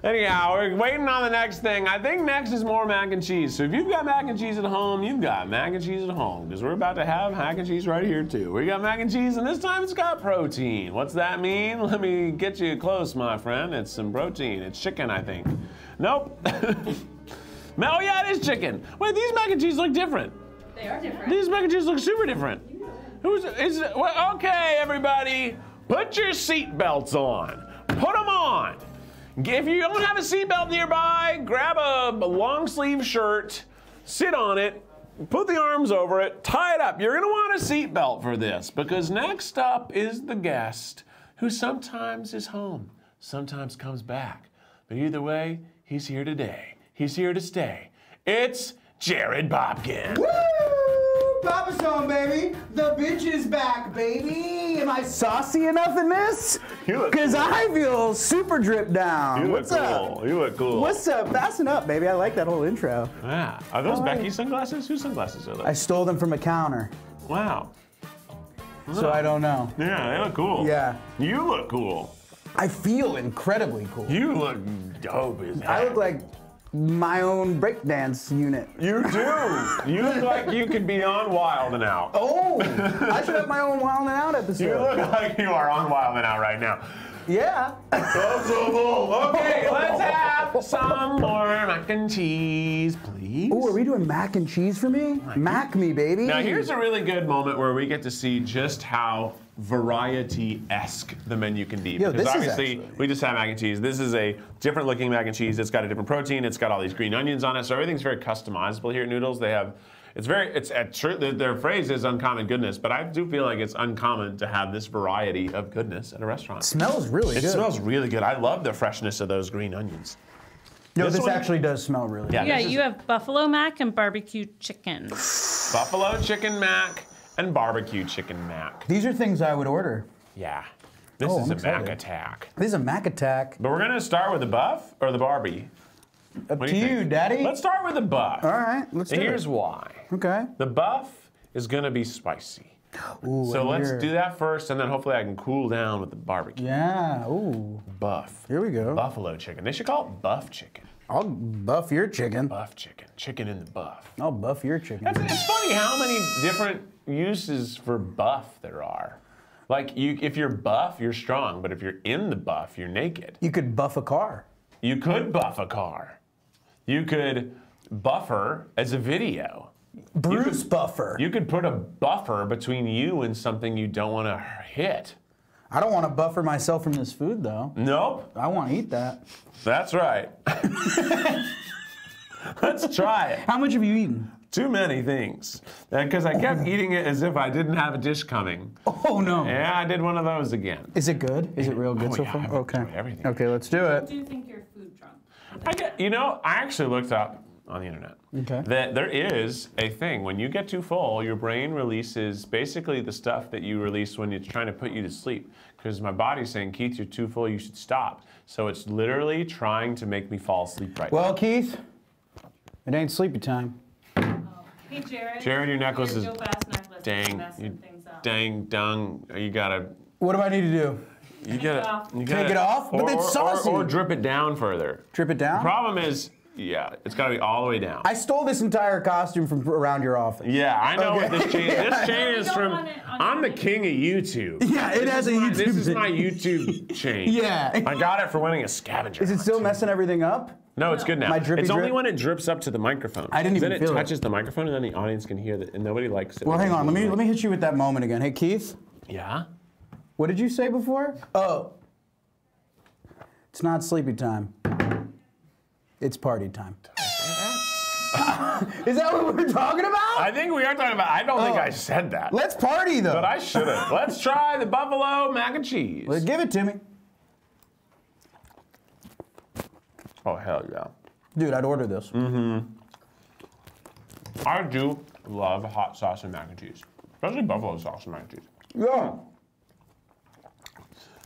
Anyhow, we're waiting on the next thing. I think next is more mac and cheese. So if you've got mac and cheese at home, you've got mac and cheese at home because we're about to have mac and cheese right here too. We got mac and cheese, and this time it's got protein. What's that mean? Let me get you close, my friend. It's some protein. It's chicken, I think. Nope. oh yeah, it is chicken. Wait, these mac and cheese look different. They are different. These mac and cheese look super different. Who's is well, okay, everybody? Put your seatbelts on. Put them on. If you don't have a seatbelt nearby, grab a long sleeve shirt, sit on it, put the arms over it, tie it up. You're gonna want a seatbelt for this because next up is the guest who sometimes is home, sometimes comes back. But either way, he's here today. He's here to stay. It's Jared Bobkin. Woo! Papa's home, baby. The bitch is back, baby. Am I saucy enough in this? You look Cause cool. I feel super dripped down. You look What's cool. up? You look cool. What's up? Fasten up, baby. I like that whole intro. Yeah. Are those All right. Becky sunglasses? Whose sunglasses are those? I stole them from a counter, wow. so I don't know. Yeah, they look cool. Yeah. You look cool. I feel incredibly cool. You look dope as heck. I look like my own breakdance unit. You do. You look like you could be on Wild and Out. Oh, I should have my own Wild and Out episode. You look like you are on Wild and Out right now. Yeah. Okay, let's have some more mac and cheese, please. Ooh, are we doing mac and cheese for me? Mac me, baby. Now here's a really good moment where we get to see just how variety-esque the menu can be. Yo, because obviously actually- we just have mac and cheese. This is a different looking mac and cheese. It's got a different protein. It's got all these green onions on it. So everything's very customizable here at Noodles. They have it's very it's at true their, their phrase is uncommon goodness, but I do feel like it's uncommon to have this variety of goodness at a restaurant. It smells really it good. It smells really good. I love the freshness of those green onions. Yo, This this, one- actually does smell really Yeah, good. Yeah, this is you have buffalo mac and barbecue chicken. buffalo chicken mac and barbecue chicken mac. These are things I would order. Yeah. This Oh, is I'm a excited. mac attack. This is a Mac attack. But we're gonna start with the buff or the Barbie. Up What to you, think? Daddy. Let's start with the buff. All right, let's And do here's it. why. Okay. The buff is gonna be spicy. Ooh, So let's you're- do that first, and then hopefully I can cool down with the barbecue. Yeah. Ooh. Buff. Here we go. Buffalo chicken. They should call it buff chicken. I'll buff your chicken. Buff chicken. Chicken in the buff. I'll buff your chicken. That's, it's funny how many different uses for buff there are. Like you, if you're buff, you're strong, but if you're in the buff, you're naked. You could buff a car. You could buff a car. You could buffer as a video. Bruce buffer. You could put a buffer between you and something you don't want to hit. I don't want to buffer myself from this food though. Nope, I want to eat that. that's right. Let's try it. How much have you eaten? Too many things. Uh, because I kept oh. eating it as if I didn't have a dish coming. Oh no. Yeah, I did one of those again. Is it good? Is it real good Oh, so yeah, far? I've Okay. everything. Okay, let's do I it. do you think you're food drunk. I get, you know, I actually looked up on the internet Okay. that there is a thing when you get too full, your brain releases basically the stuff that you release when it's trying to put you to sleep. Because my body's saying, Keith, you're too full, you should stop. So it's literally trying to make me fall asleep right now. Well, Keith, it ain't sleepy time. Oh, hey, Jared. Jared, your necklace is- necklace Dang, you dang dung. You gotta, What do I need to do? you it gotta, off. you Take gotta it off? But or, it's or- saucy. Or, or drip it down further. Drip it down? The problem is, yeah, it's gotta be all the way down. I stole this entire costume from around your office. Yeah, I know what this chain. This chain is from. want it on I'm the king of YouTube. Yeah, it This has a my- YouTube This is my YouTube chain. Yeah. I got it for winning a scavenger. Is it still hunt. messing everything up? No, it's good now. My drippy it's only when it drips up to the microphone. I didn't even then feel it it. touches the microphone, and then the audience can hear that, and nobody likes it. Well, hang on. Let me let me hit you with that moment again. Hey, Keith, Yeah. what did you say before? Oh, it's not sleepy time. It's party time. Is that what we're talking about? I think we are talking about. I don't think Oh. I said that. Let's party though. but I should have. Let's try the buffalo mac and cheese. Let's give it to me. Oh hell yeah. Dude, I'd order this. Mm-hmm. I do love hot sauce and mac and cheese, especially buffalo sauce and mac and cheese. Yeah.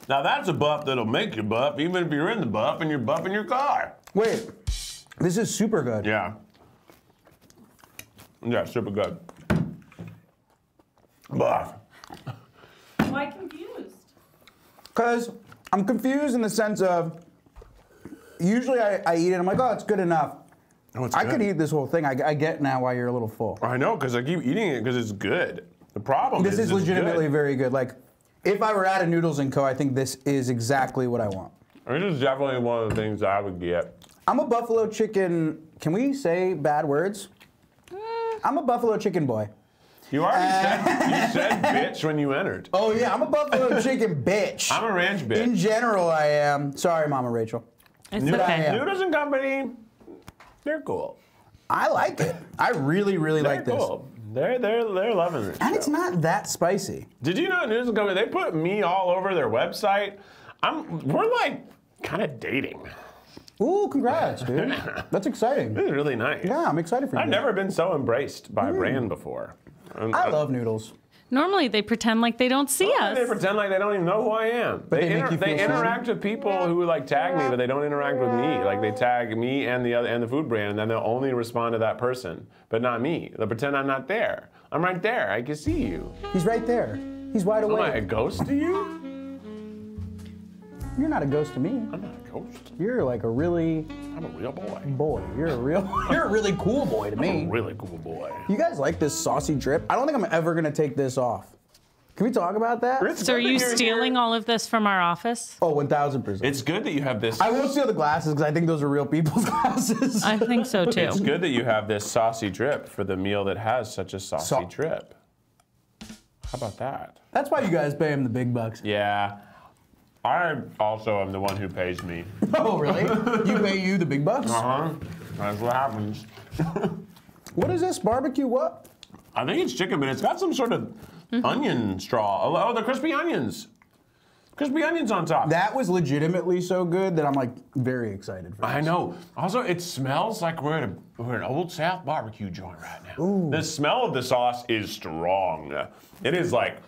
Now that's a buff that'll make you buff, even if you're in the buff and you're buffing your car. Wait, this is super good. Yeah. Yeah, super good. Buff. Why confused? Because I'm confused in the sense of usually I, I eat it, I'm like, oh, it's good enough. Oh, it's I good. could eat this whole thing. I, I get now why you're a little full. I know, because I keep eating it because it's good. The problem This is is it's legitimately good. very good. Like, if I were at a Noodles and Co., I think this is exactly what I want. This is definitely one of the things I would get. I'm a buffalo chicken. Can we say bad words? Mm. I'm a buffalo chicken boy. You already said you said bitch when you entered. Oh yeah, I'm a buffalo chicken bitch. I'm a ranch bitch. In general, I am. Sorry, Mama Rachel. It's But okay. Noodles and Company, they're cool. I like it. I really, really They're like this. cool. They're they're they're loving it. And it's not that spicy. Did you know Noodles and Company? They put me all over their website. I'm we're like kind of dating. Ooh, congrats, dude. That's exciting. This is really nice. Yeah, I'm excited for you. I've never been so embraced by a brand before. And I love noodles. Normally they pretend like they don't see us. They pretend like they don't even know who I am. But they make you they feel interact with people who like tag me, but they don't interact with me. Like they tag me and the other and the food brand, and then they'll only respond to that person, but not me. They'll pretend I'm not there. I'm right there. I can see you. He's right there. He's wide Am I a awake. ghost to you? You're not a ghost to me. I'm not a ghost. You're like a really I'm a real boy. boy. You're a real. You're a really cool boy to I'm a me. really cool boy. You guys like this saucy drip? I don't think I'm ever gonna take this off. Can we talk about that? It's So are you you're stealing here. all of this from our office? Oh, 1000%. It's good that you have this. I won't steal the glasses because I think those are real people's glasses. I think so too. It's good that you have this saucy drip for the meal that has such a saucy Sau- drip. How about that? That's why you guys pay him the big bucks. Yeah. I also am the one who pays me. Oh, really? you pay you the big bucks? Uh huh. That's what happens. What is this? Barbecue what? I think it's chicken, but it's got some sort of onion straw. Oh, oh, the crispy onions. Crispy onions on top. That was legitimately so good that I'm like very excited for I know. Also, it smells like we're at a we're at an old South barbecue joint right now. Ooh. The smell of the sauce is strong. It is like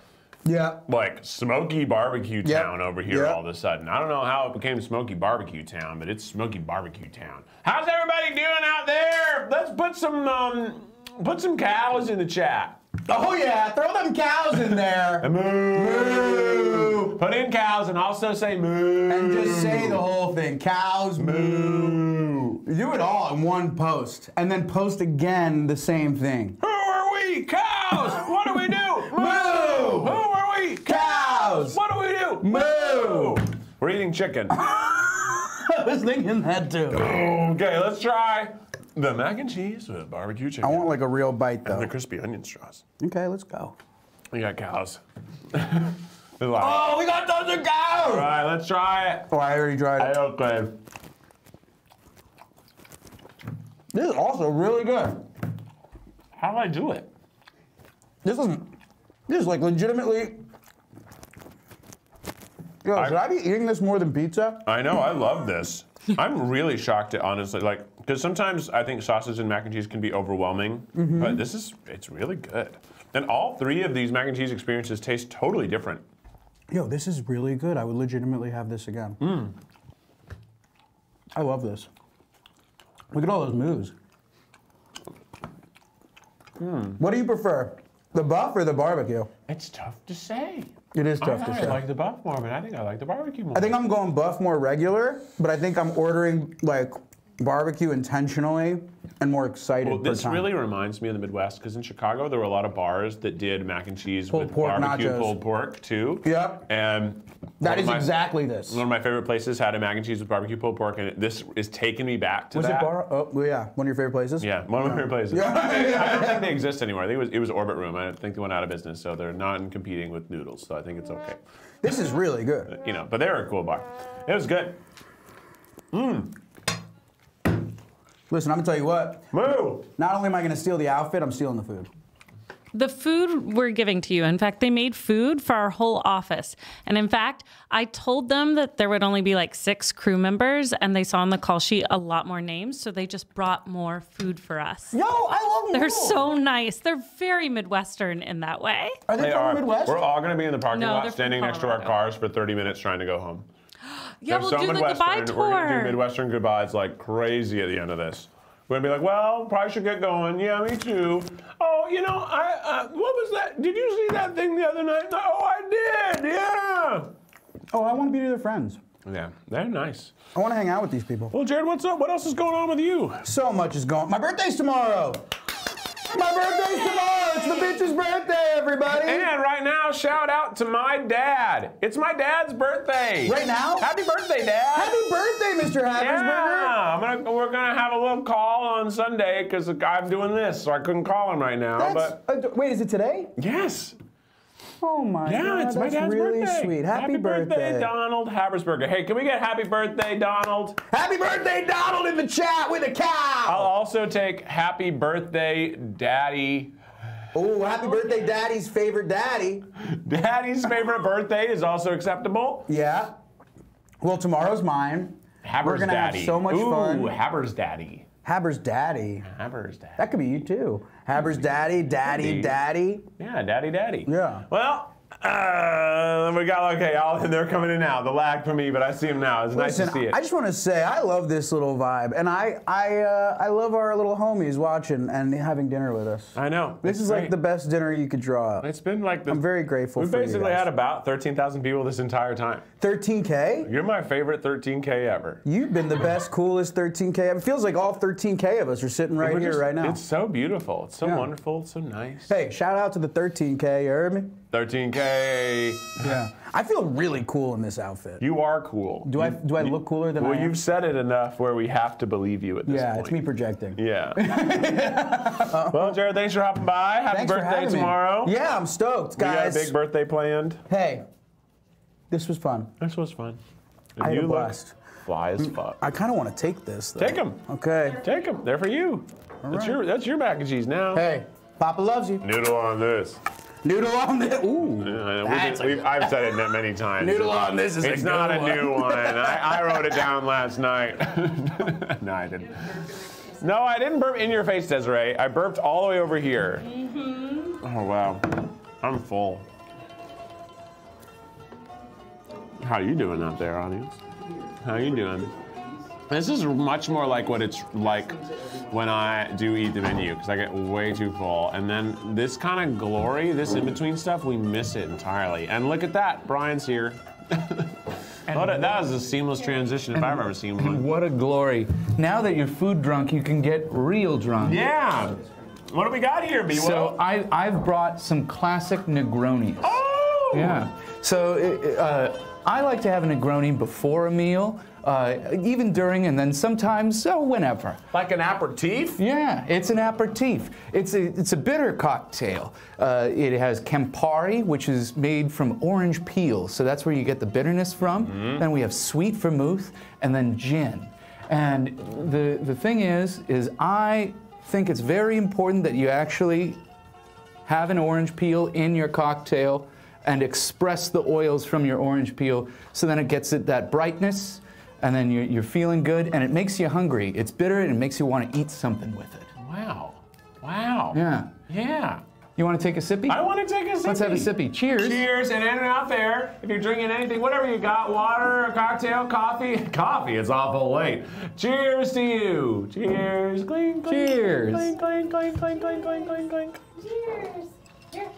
Yeah. like smoky barbecue Yep. town over here Yep. all of a sudden. I don't know how it became smoky barbecue town, but it's smoky barbecue town. How's everybody doing out there? Let's put some um, put some cows in the chat. Oh yeah, throw them cows in there. Moo. Put in cows and also say moo. And just say the whole thing. Cows moo. Do it all in one post. And then post again the same thing. Who are we? Cows. What do we do? Moo. Who are we? Cows. What do we do? Moo. We're eating chicken. I was thinking that too. okay, let's try the mac and cheese with barbecue chicken. I want like a real bite though. and the crispy onion straws. Okay, let's go. We got cows. There's a lot. Oh, we got tons of All cows! right, let's try it. Oh, I already tried it. Okay. This is also really good. How do I do it? This is this is like legitimately. Yo, should I be eating this more than pizza? I know, I love this. I'm really shocked at honestly, like, because sometimes I think sausage and mac and cheese can be overwhelming, Mm-hmm. but this is, it's really good. And all three of these mac and cheese experiences taste totally different. Yo, this is really good. I would legitimately have this again. I love this. Look at all those moves. What do you prefer, the buff or the barbecue? It's tough to say. It is tough I, to I say. like the buff more, but I think I like the barbecue more. I think I'm going buff more regular, but I think I'm ordering like barbecue intentionally and more excited. Well, this really reminds me of the Midwest because in Chicago there were a lot of bars that did mac and cheese Pulled with pork barbecue nachos. pulled pork too. Yep. And That is my- exactly this. One of my favorite places had a mac and cheese with barbecue pulled pork, and it, this is taking me back to Was that. it bar? Oh, well, yeah. One of your favorite places? Yeah, one of my favorite places. Yeah. I don't think they exist anymore. I think it was, it was Orbit Room. I think they went out of business, so they're not competing with Noodles. So I think it's okay. This is really good. You know, but they were a cool bar. It was good. Mmm. Listen, I'm gonna tell you what. Moo! Not only am I gonna steal the outfit, I'm stealing the food. the food we're giving to you. In fact, they made food for our whole office. And in fact, I told them that there would only be like six crew members, and they saw on the call sheet a lot more names. So they just brought more food for us. Yo, I love them. They're so nice. They're very Midwestern in that way. Are they, They from are. the Midwest? We're all going to be in the parking No, lot standing next to our cars for 30 minutes trying to go home. Yeah, They're we'll so do the goodbye Midwestern. We're going to do. Midwestern goodbyes like crazy at the end of this. We're going to be like, well, probably should get going. Yeah, me too. Oh, you know, I uh, what was that? Did you see that thing the other night? Oh, I did. Yeah. oh, I want to be their friends. Yeah, they're nice. I want to hang out with these people. Well, Jared, what's up? What else is going on with you? So much is going. My birthday's tomorrow. My birthday's tomorrow. It's the bitch's birthday, everybody. And right now, shout out to my dad. It's my dad's birthday. Right now? Happy birthday, Dad. Happy birthday, Mr. Habersberger. Yeah, I'm gonna, we're gonna have a little call on Sunday because I'm doing this, so I couldn't call him right now. That's, but uh, wait, is it today? yes, Oh my yeah, god, it's my that's dad's really birthday. sweet. Happy, birthday, Donald Habersberger. Hey, can we get happy birthday, Donald? Happy birthday, Donald, in the chat with a cow. I'll also take happy birthday, Daddy. Oh, happy birthday, Daddy's favorite daddy. Daddy's favorite birthday is also acceptable. Yeah. Well, tomorrow's mine. Haber's We're gonna Daddy. have so much Ooh, fun. Haber's Daddy. Haber's daddy. Haber's Daddy. That could be you too. Haber's daddy, daddy, daddy. Yeah, daddy, daddy. Yeah. Well, uh, we got okay. All they're coming in now. The lag for me, but I see them now. It's nice to see it. I just want to say I love this little vibe, and I I uh, I love our little homies watching and having dinner with us. I know. This is like the best dinner you could draw up. It's been like the, I'm very grateful We've for you basically had about 13,000 people this entire time. 13k. You're my favorite 13K ever. You've been the best, coolest 13k. It feels like all 13k of us are sitting right We're here, just- right now. It's so beautiful. It's so Yeah. wonderful. It's so nice. Hey, shout out to the 13k. You heard me? 13K. Yeah. I feel really cool in this outfit. You are cool. Do I do I you- look cooler than Well, I am? you've said it enough where we have to believe you at this yeah, point. it's me projecting. Yeah. well, Jared, thanks for hopping by. Happy Thanks for birthday having me. tomorrow. Yeah, I'm stoked, guys. We got a big birthday planned. hey, this was fun. This was fun. And I had you a look blast. fly as fuck. I kind of want to take this. Though. them. Okay. Take them. They're for you. That's right. your that's your mac and cheese now. Hey, Papa loves you. Noodle on this. Noodle on this. Ooh. Yeah, we've been- we've- I've said it many times. Noodle on this is a It's not good a one. new one. I, I wrote it down last night. no, I didn't. No, I didn't burp in your face, Desiree. I burped all the way over here. Mm-hmm. Oh wow, I'm full. How are you doing out there, audience? How are you doing? This is much more like what it's like when I do eat the menu because I get way too full. And then this kind of glory, this in between stuff, we miss it entirely. And look at that, Brian's here. What a- that was a seamless transition if I've ever seen one. What a glory. Now that you're food drunk, you can get real drunk. Yeah. What do we got here, B? So I, I've brought some classic Negronis. Oh! Yeah. So uh, I like to have a Negroni before a meal, uh, even during, and then sometimes, oh, whenever. Like an aperitif? Yeah, it's an aperitif. It's a, it's a bitter cocktail. Uh, it has Campari, which is made from orange peel, so that's where you get the bitterness from. Then we have sweet vermouth, and then gin. And the, the thing is, is I think it's very important that you actually have an orange peel in your cocktail and express the oils from your orange peel so then it gets it that brightness and then you're, you're feeling good and it makes you hungry. It's bitter and it makes you want to eat something with it. Wow. Wow. Yeah. Yeah. You want to take a sippy? I want to take a sippy. Let's have a sippy. Cheers. Cheers, and anyone out there, if you're drinking anything, whatever you got, water, a cocktail, coffee, coffee, it's awful late. Cheers to you. Cheers. Clink, clink. Cheers. Clink, clink, clink, clink, clink, clink, clink, clink. Cheers. Here.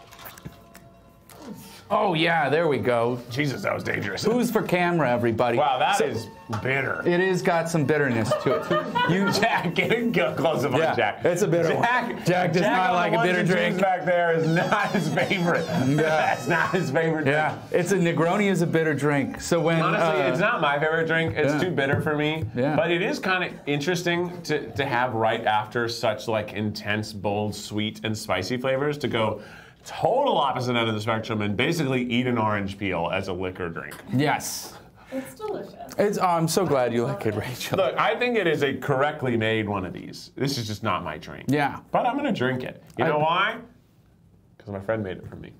Oh yeah, there we go. Jesus, that was dangerous. Who's for camera, everybody? Wow, that So- is bitter. It has got some bitterness to it. You, Jack, get it close up Yeah, on Jack. it's a bitter one. Jack, Jack does not like a bitter drink. back there is not his favorite. That's not his favorite drink. Yeah, it's a Negroni is a bitter drink. So when Honestly, uh, it's not my favorite drink. It's yeah. too bitter for me. Yeah. But it is kind of interesting to, to have right after such like intense, bold, sweet, and spicy flavors to go total opposite end of the spectrum and basically eat an orange peel as a liquor drink. yes, It's delicious. it's. Oh, I'm so glad you like it, Rachel. Look, I think it is a correctly made one of these. This is just not my drink. Yeah. But I'm gonna drink it. You I- know why? because my friend made it for me.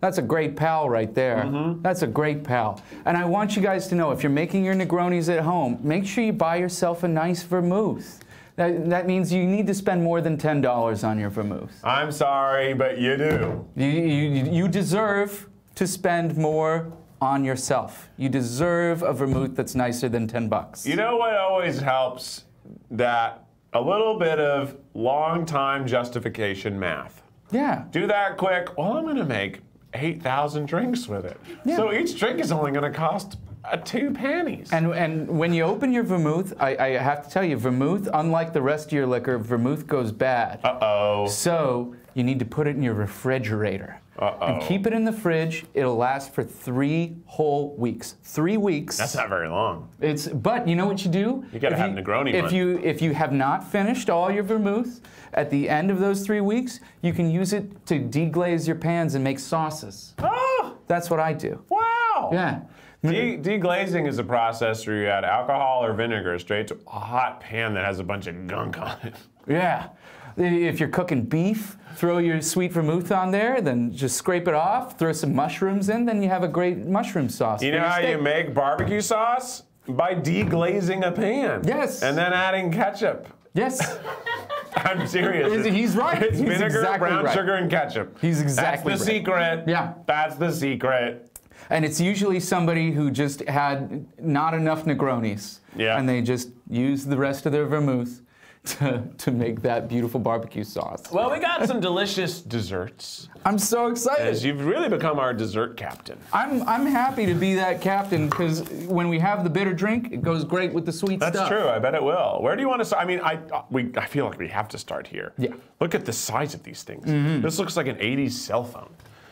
That's a great pal right there. Mm-hmm. That's a great pal. And I want you guys to know if you're making your Negronis at home, make sure you buy yourself a nice vermouth. That, that means you need to spend more than $10 on your vermouth. I'm sorry, but you do. You, you, you deserve to spend more on yourself. You deserve a vermouth that's nicer than 10 bucks. You know what always helps? That a little bit of long time justification math. Yeah. Do that quick. Well, I'm going to make 8,000 drinks with it. Yeah. So each drink is only going to cost uh, two pennies. And, and when you open your vermouth, I, I have to tell you, vermouth, unlike the rest of your liquor, vermouth goes bad. Uh oh. So you need to put it in your refrigerator. Uh-oh. And keep it in the fridge. It'll last for three whole weeks. Three weeks. That's not very long. It's but you know what you do? You gotta If have Negroni If month. you if you have not finished all your vermouth, at the end of those three weeks, you can use it to deglaze your pans and make sauces. Oh, That's what I do. wow. Yeah. De- deglazing is a process where you add alcohol or vinegar straight to a hot pan that has a bunch of gunk on it. Yeah. If you're cooking beef, throw your sweet vermouth on there, then just scrape it off, throw some mushrooms in, then you have a great mushroom sauce. You know how you make barbecue sauce? By deglazing a pan. Yes. And then adding ketchup. Yes. I'm serious. He's- he's right. It's He's vinegar, exactly brown right. sugar, and ketchup. He's exactly That's the right. secret. Yeah. That's the secret. And it's usually somebody who just had not enough Negronis. Yeah. And they just use the rest of their vermouth to, to make that beautiful barbecue sauce. Well, we got some delicious desserts. I'm so excited. As you've really become our dessert captain. I'm, I'm happy to be that captain because when we have the bitter drink, it goes great with the sweet That's stuff. That's true. I bet it will. Where do you want to start? I mean, I we I feel like we have to start here. Yeah. Look at the size of these things. Mm-hmm. This looks like an 80s cell phone.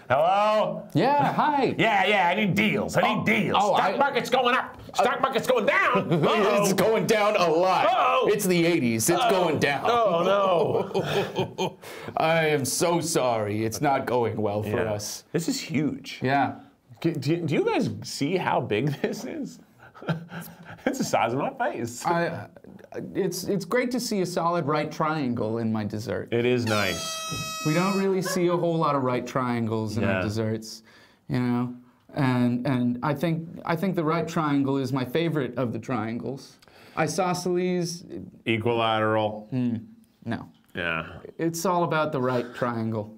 Hello? Yeah, hi. Yeah, yeah, I need deals. I need oh, deals. oh, Stock I- market's going up. Uh, Stock market's going down. Uh-oh. It's going down a lot. Uh-oh. It's the 80s. It's going down. Oh no. I am so sorry. It's not going well for Yeah. us. This is huge. Yeah. Do, do you guys see how big this is? It's the size of my face. I, uh, it's it's great to see a solid right triangle in my dessert. it is nice. We don't really see a whole lot of right triangles in Yeah. our desserts, you know. And and I think I think the right triangle is my favorite of the triangles. Isosceles, Equilateral. Hmm, no. Yeah. It's all about the right triangle.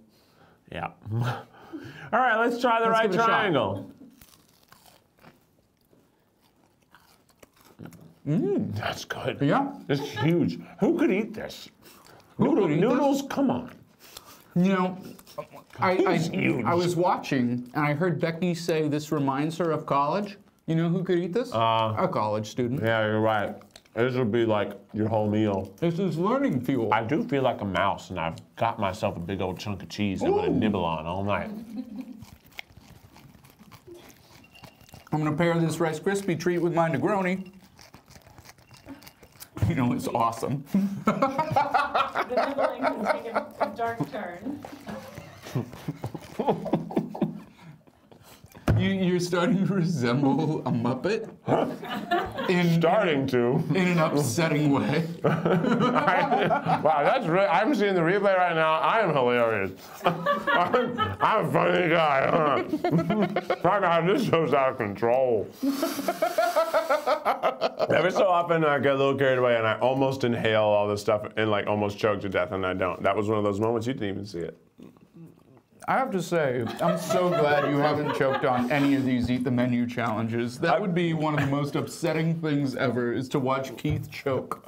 Yeah. All right, let's try the Let's right triangle. Mmm, that's good. Yeah. It's huge. Who could eat this? Noodle, eat this? noodles, come on. You know, I, I, I was watching and I heard Becky say this reminds her of college. You know who could eat this? Uh, a college student. Yeah, you're right. This would be like your whole meal. This is learning fuel. I do feel like a mouse, and I've got myself a big old chunk of cheese I'm gonna nibble on all night. I'm gonna pair this Rice Krispie treat with my Negroni. You know, it's awesome. The nibbling can take a, a dark turn. You, you're starting to resemble a Muppet in, Starting to. in an upsetting way. wow, that's really, I'm seeing the replay right now. I am hilarious. I'm, I'm a funny guy, huh? My God, this show's out of control. Every so often, I get a little carried away and I almost inhale all this stuff and like almost choke to death, and I don't. That was one of those moments you didn't even see it. I have to say, I'm so glad you haven't choked on any of these Eat the Menu challenges. That would be one of the most upsetting things ever, is to watch Keith choke.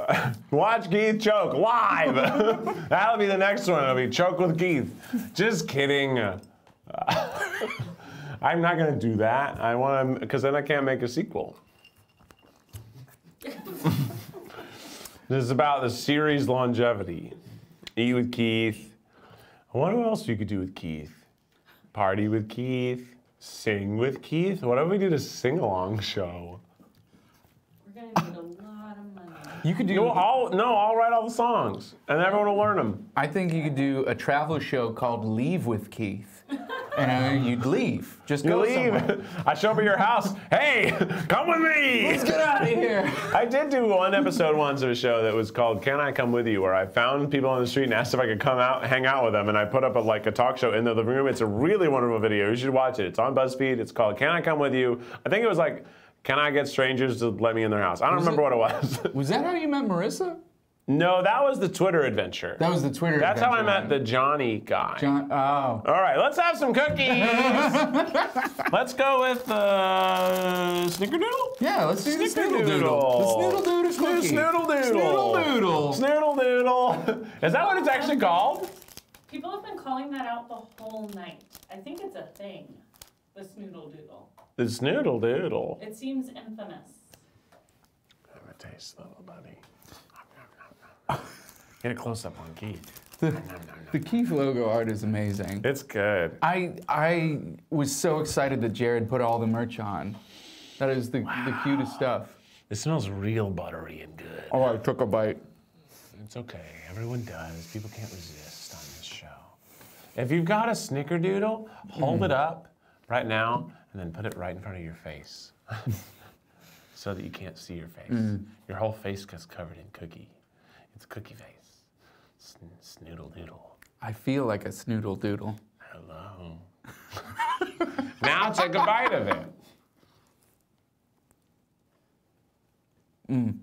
Watch Keith choke live. That'll be the next one. It'll be choke with Keith. Just kidding. I'm not gonna do that. I want to, because then I can't make a sequel. this is about the series longevity. Eat with Keith. I wonder what else you could do with Keith. Party with Keith. Sing with Keith. What if we did a sing-along show? We're gonna need a lot of money. You could do. No, I'll no, I'll write all the songs, and everyone will learn them. I think you could do a travel show called Leave with Keith, and uh, you'd leave. Just You go leave. somewhere. I show up at your house. Hey, come with me. Let's get out of here. I did do one episode once of a show that was called "Can I Come With You," where I found people on the street and asked if I could come out, hang out with them, and I put up a, like a talk show in the living room. It's a really wonderful video. You should watch it. It's on BuzzFeed. It's called "Can I Come With You." I think it was like, "Can I get strangers to let me in their house?" I don't Was remember it- what it was. Was that how you met Marissa? No, that was the Twitter adventure. That was the Twitter. That's how I met the Johnny guy. John. Oh. All right, let's have some cookies. let's go with uh, snickerdoodle. Yeah, let's do the Snickerdoodle. snoodle doodle. The snoodle. Snoodle doodle. Snoodle doodle. Snoodle doodle. Is that what it's actually called? People have been calling that out the whole night. I think it's a thing, the snoodle doodle. The snoodle doodle. It seems infamous. Have a taste, little buddy. Get a close up on Keith. The, the Keith logo art is amazing. It's good. I I was so excited that Jared put all the merch on. That is the, the cutest stuff. It smells real buttery and good. Oh, I took a bite. It's okay. Everyone does. People can't resist on this show. If you've got a snickerdoodle, hold Mm. it up right now and then put it right in front of your face so that you can't see your face. Mm. Your whole face gets covered in cookie. It's cookie face. Sn- snoodle doodle. I feel like a snoodle doodle. Hello. now take a bite of it. Mm.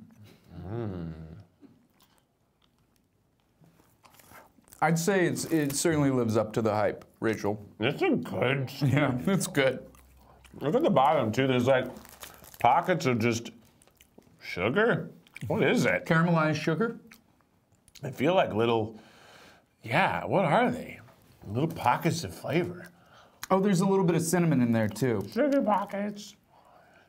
I'd say it's it certainly lives up to the hype, Rachel. It's a good. Yeah, it's good. Look at the bottom too. There's like pockets of just sugar. What is it? Caramelized sugar. They feel like little. Yeah, what are they? Little pockets of flavor. Oh, there's a little bit of cinnamon in there too. Sugar pockets.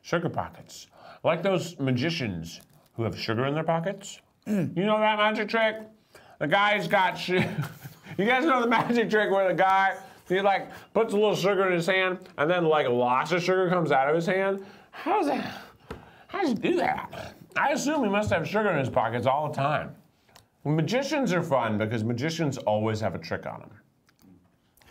Sugar pockets. Like those magicians who have sugar in their pockets. Mm. You know that magic trick? The guy's got shit. you guys know the magic trick where the guy he like puts a little sugar in his hand and then like lots of sugar comes out of his hand. How's that? How does he do that? I assume he must have sugar in his pockets all the time. Magicians are fun because magicians always have a trick on them.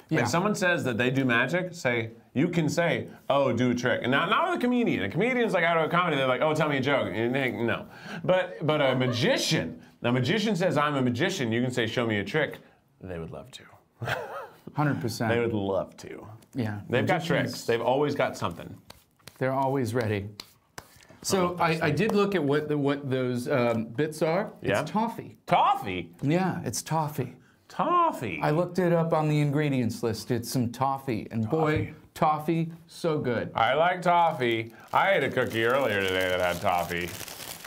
Yeah. When someone says that they do magic, say, you can say, oh, do a trick. And not, not with a comedian. A comedian's like out of a comedy, they're like, oh, tell me a joke. And they, no. But, but a magician, a magician says, I'm a magician, you can say, show me a trick. They would love to. Hundred percent. They would love to. Yeah. They've got tricks. They've always got something. They're always ready. So I, I did look at what the, what those um, bits are. Yeah. It's toffee. Toffee. Yeah, it's toffee. Toffee. I looked it up on the ingredients list. It's some toffee, and boy, toffee, so good. I like toffee. I ate a cookie earlier today that had toffee,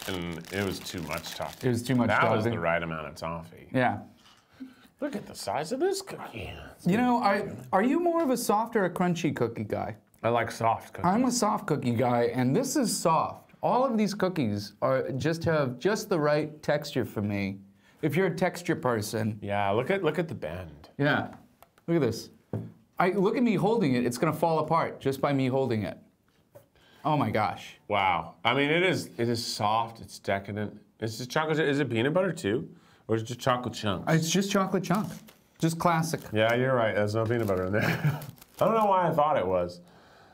and it was too much toffee. It was too much That was the right amount of toffee. Yeah. Look at the size of this cookie. You know, I are you more of a soft or a crunchy cookie guy? I like soft cookies. I'm a soft cookie guy, and this is soft. All of these cookies are just have just the right texture for me. If you're a texture person, Yeah, look at look at the bend. yeah. Look at this. I look at me holding it. It's gonna fall apart just by me holding it. Oh my gosh. Wow. I mean, it is it is soft. It's decadent. It's just chocolate. Is it peanut butter too, or is it just chocolate chunks? It's just chocolate chunk. Just classic. yeah, you're right. There's no peanut butter in there. I don't know why I thought it was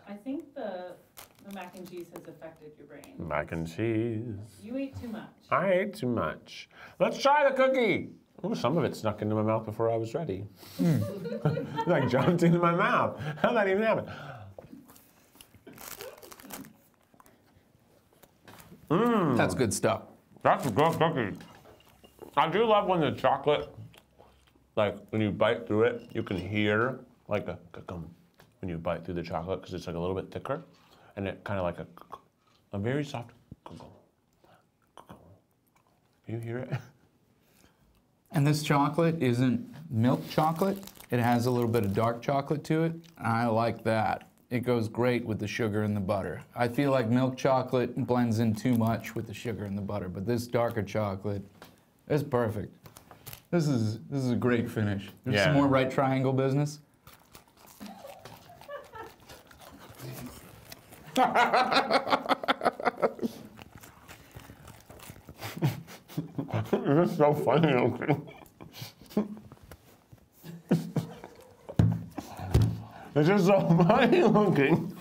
I think the, the mac and cheese has affected your brain. mac and cheese. You ate too much. I ate too much. Let's try the cookie. Oh, some of it snuck into my mouth before I was ready. Hmm. like jumped into my mouth. How'd that even happen? Mmm. That's good stuff. That's a good cookie. I do love when the chocolate, like when you bite through it, you can hear like a cum when you bite through the chocolate because it's like a little bit thicker, and it kind of like a a very soft. You hear it? And this chocolate isn't milk chocolate. It has a little bit of dark chocolate to it. I like that. It goes great with the sugar and the butter. I feel like milk chocolate blends in too much with the sugar and the butter, but this darker chocolate is perfect. This is this is a great finish. There's Yeah. some more right triangle business. This is so funny. Okay. It's just so funny looking.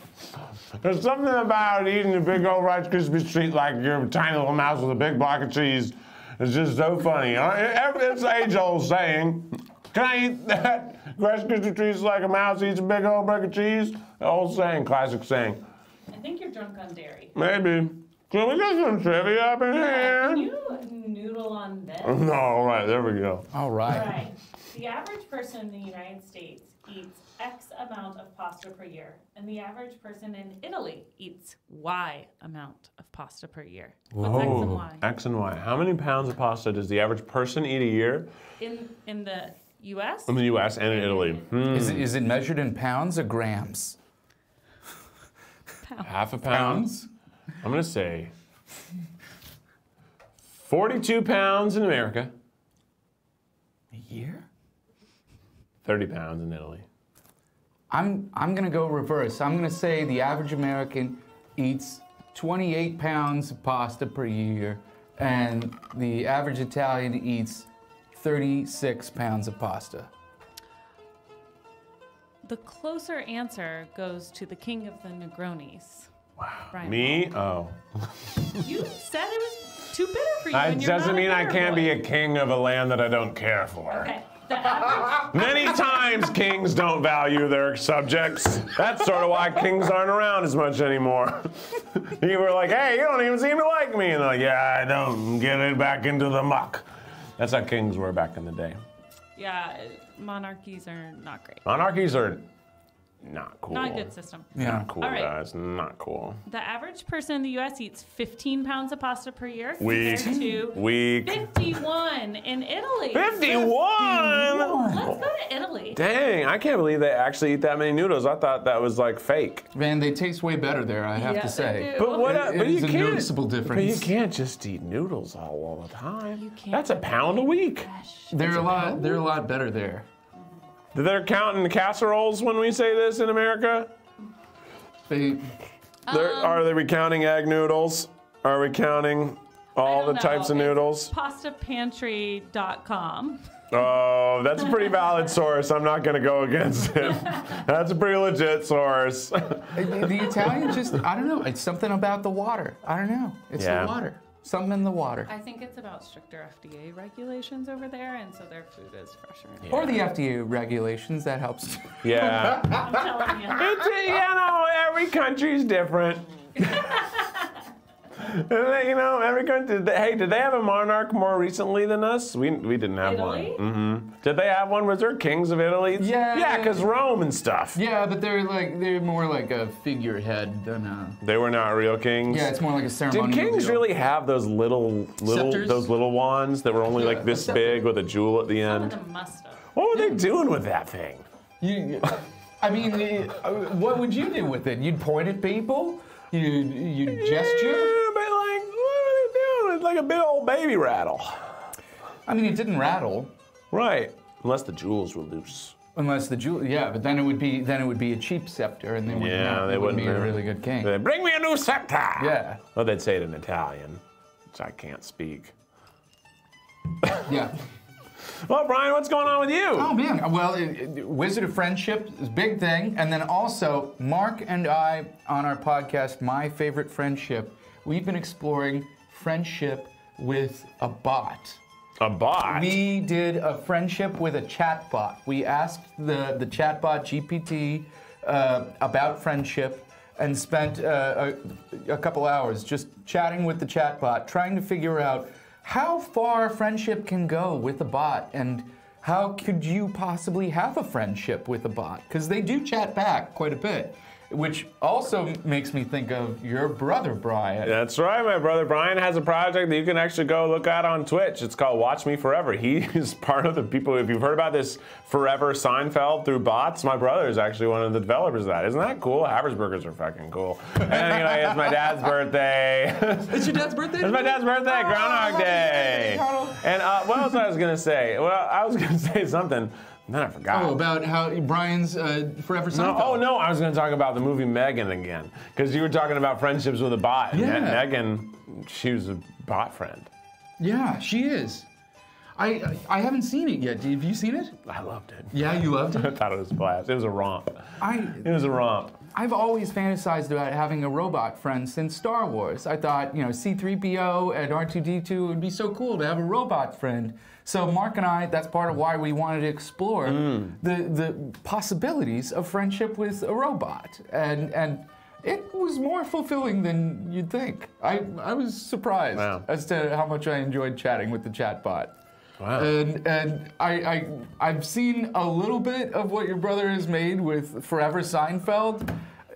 There's something about eating a big old Rice Krispie treat like you're a tiny little mouse with a big block of cheese. It's just so funny. Uh, it- It's age-old saying. Can I eat that Rice Krispie treats like a mouse eats a big old brick of cheese? Old saying, classic saying. I think you're drunk on dairy. Maybe. Can we get some trivia up in Can here? you noodle on this? No, all right, there we go. All All right. right. The average person in the United States eats X amount of pasta per year, and the average person in Italy Eats Y amount of pasta per year. What's X and Y? X and Y. How many pounds of pasta does the average person eat a year In in the U.S. in the U.S. and in Italy? Hmm. Is, it, is it measured in pounds or grams? Half a pound. I'm gonna say 42 pounds in America, A year? 30 pounds in Italy. I'm I'm gonna go reverse. I'm gonna say the average American eats 28 pounds of pasta per year, and the average Italian eats 36 pounds of pasta. The closer answer goes to the king of the Negronis. Wow. Me? Oh. You said it was too bitter for you. That doesn't mean I can't boy. be a king of a land that I don't care for. Okay. Many times kings don't value their subjects. That's sort of why kings aren't around as much anymore. you were like, hey, you don't even seem to like me. And they're like, yeah, I don't. Get it back into the muck. That's how kings were back in the day. Yeah, monarchies are not great. Monarchies are not cool. Not a good system. Yeah. Not cool, All right. guys. Not cool. The average person in the U.S. eats 15 pounds of pasta per year Weak. compared to Weak. 51 in Italy. 51! Let's go to Italy. Dang, I can't believe they actually eat that many noodles. I thought that was like fake. Man, they taste way better there. I have Yeah, to they say. do. But what? It- but it you is a can't. noticeable But you can't just eat noodles all, all the time. You can't That's a have pound a week. They're a lot. They're a lot better there. They're counting the casseroles when we say this in America. They, They're, um, are they counting egg noodles? Are we counting all the don't types know. of noodles? Pastapantry.com. Oh, that's a pretty valid source. I'm not going to go against it. That's a pretty legit source. the the Italians just. I don't know. It's something about the water. I don't know. It's Yeah. the water. Something in the water. I think it's about stricter FDA regulations over there, and so their food is fresher. Or the FDA regulations. That helps. yeah. I'm telling you. It's, you know, every country's different. you know, every country. did they- Hey, did they have a monarch more recently than us? We, we didn't have Italy? one. hmm Did they have one? Was there kings of Italy? Yeah. Yeah, because Rome and stuff. yeah, but they're like they're more like a figurehead than a. They were not real kings. Yeah, it's more like a ceremony. Did kings deal. really have those little, little, Scepters? those little wands that were only Yeah, like this big with a jewel at the Some of end? them must have. What were they doing with that thing? You, I mean, uh, what would you do with it? You'd point at people. You you gesture. Yeah, but like, what are they doing? It's like a big old baby rattle. I mean, it didn't rattle. Right. Unless the jewels were loose. Unless the jewel, yeah, but then it would be then it would be a cheap scepter, and they would Yeah, not, they wouldn't wouldn't be a really good king. They'd, Bring me a new scepter. Yeah, Well, they'd say it in Italian, which I can't speak. yeah. Well, Brian, what's going on with you? Oh man, well, it, it- Wizard of Friendship is a big thing, and then also Mark and I on our podcast, My Favorite Friendship, we've been exploring friendship with a bot. A bot. We did a friendship with a chatbot. We asked the, the chatbot GPT uh, about friendship and spent uh, a, a couple hours just chatting with the chatbot, trying to figure out how far friendship can go with a bot and how could you possibly have a friendship with a bot? Because they do chat back quite a bit, which also makes me think of your brother, Brian. That's right. My brother Brian has a project that you can actually go look at on Twitch. It's called Watch Me Forever. He is part of the people. If you've heard about this Forever Seinfeld through bots, my brother is actually one of the developers of that. Isn't that cool? Habersbergers are fucking cool. Anyway, it's my dad's birthday. It's your dad's birthday? It's my dad's birthday, Groundhog Day. And uh, what else I was gonna say? Well, I was gonna say something, then I forgot. Oh, about how Brian's uh, Forever No, oh no, I was going to talk about the movie Megan again because you were talking about friendships with a bot. and Yeah. Me- Megan, she was a bot friend. Yeah, she is. I I haven't seen it yet. Have you seen it? I loved it. Yeah, you loved it. I thought it was a blast. It was a romp. I It was a romp. I've always fantasized about having a robot friend since Star Wars. I thought, you know, C3PO and R2D2 would be so cool to have a robot friend. So Mark and I, that's part of why we wanted to explore Mm. the the possibilities of friendship with a robot. And and it was more fulfilling than you'd think. I, I was surprised Wow. as to how much I enjoyed chatting with the chatbot. Wow. And and I, I I've seen a little bit of what your brother has made with Forever Seinfeld,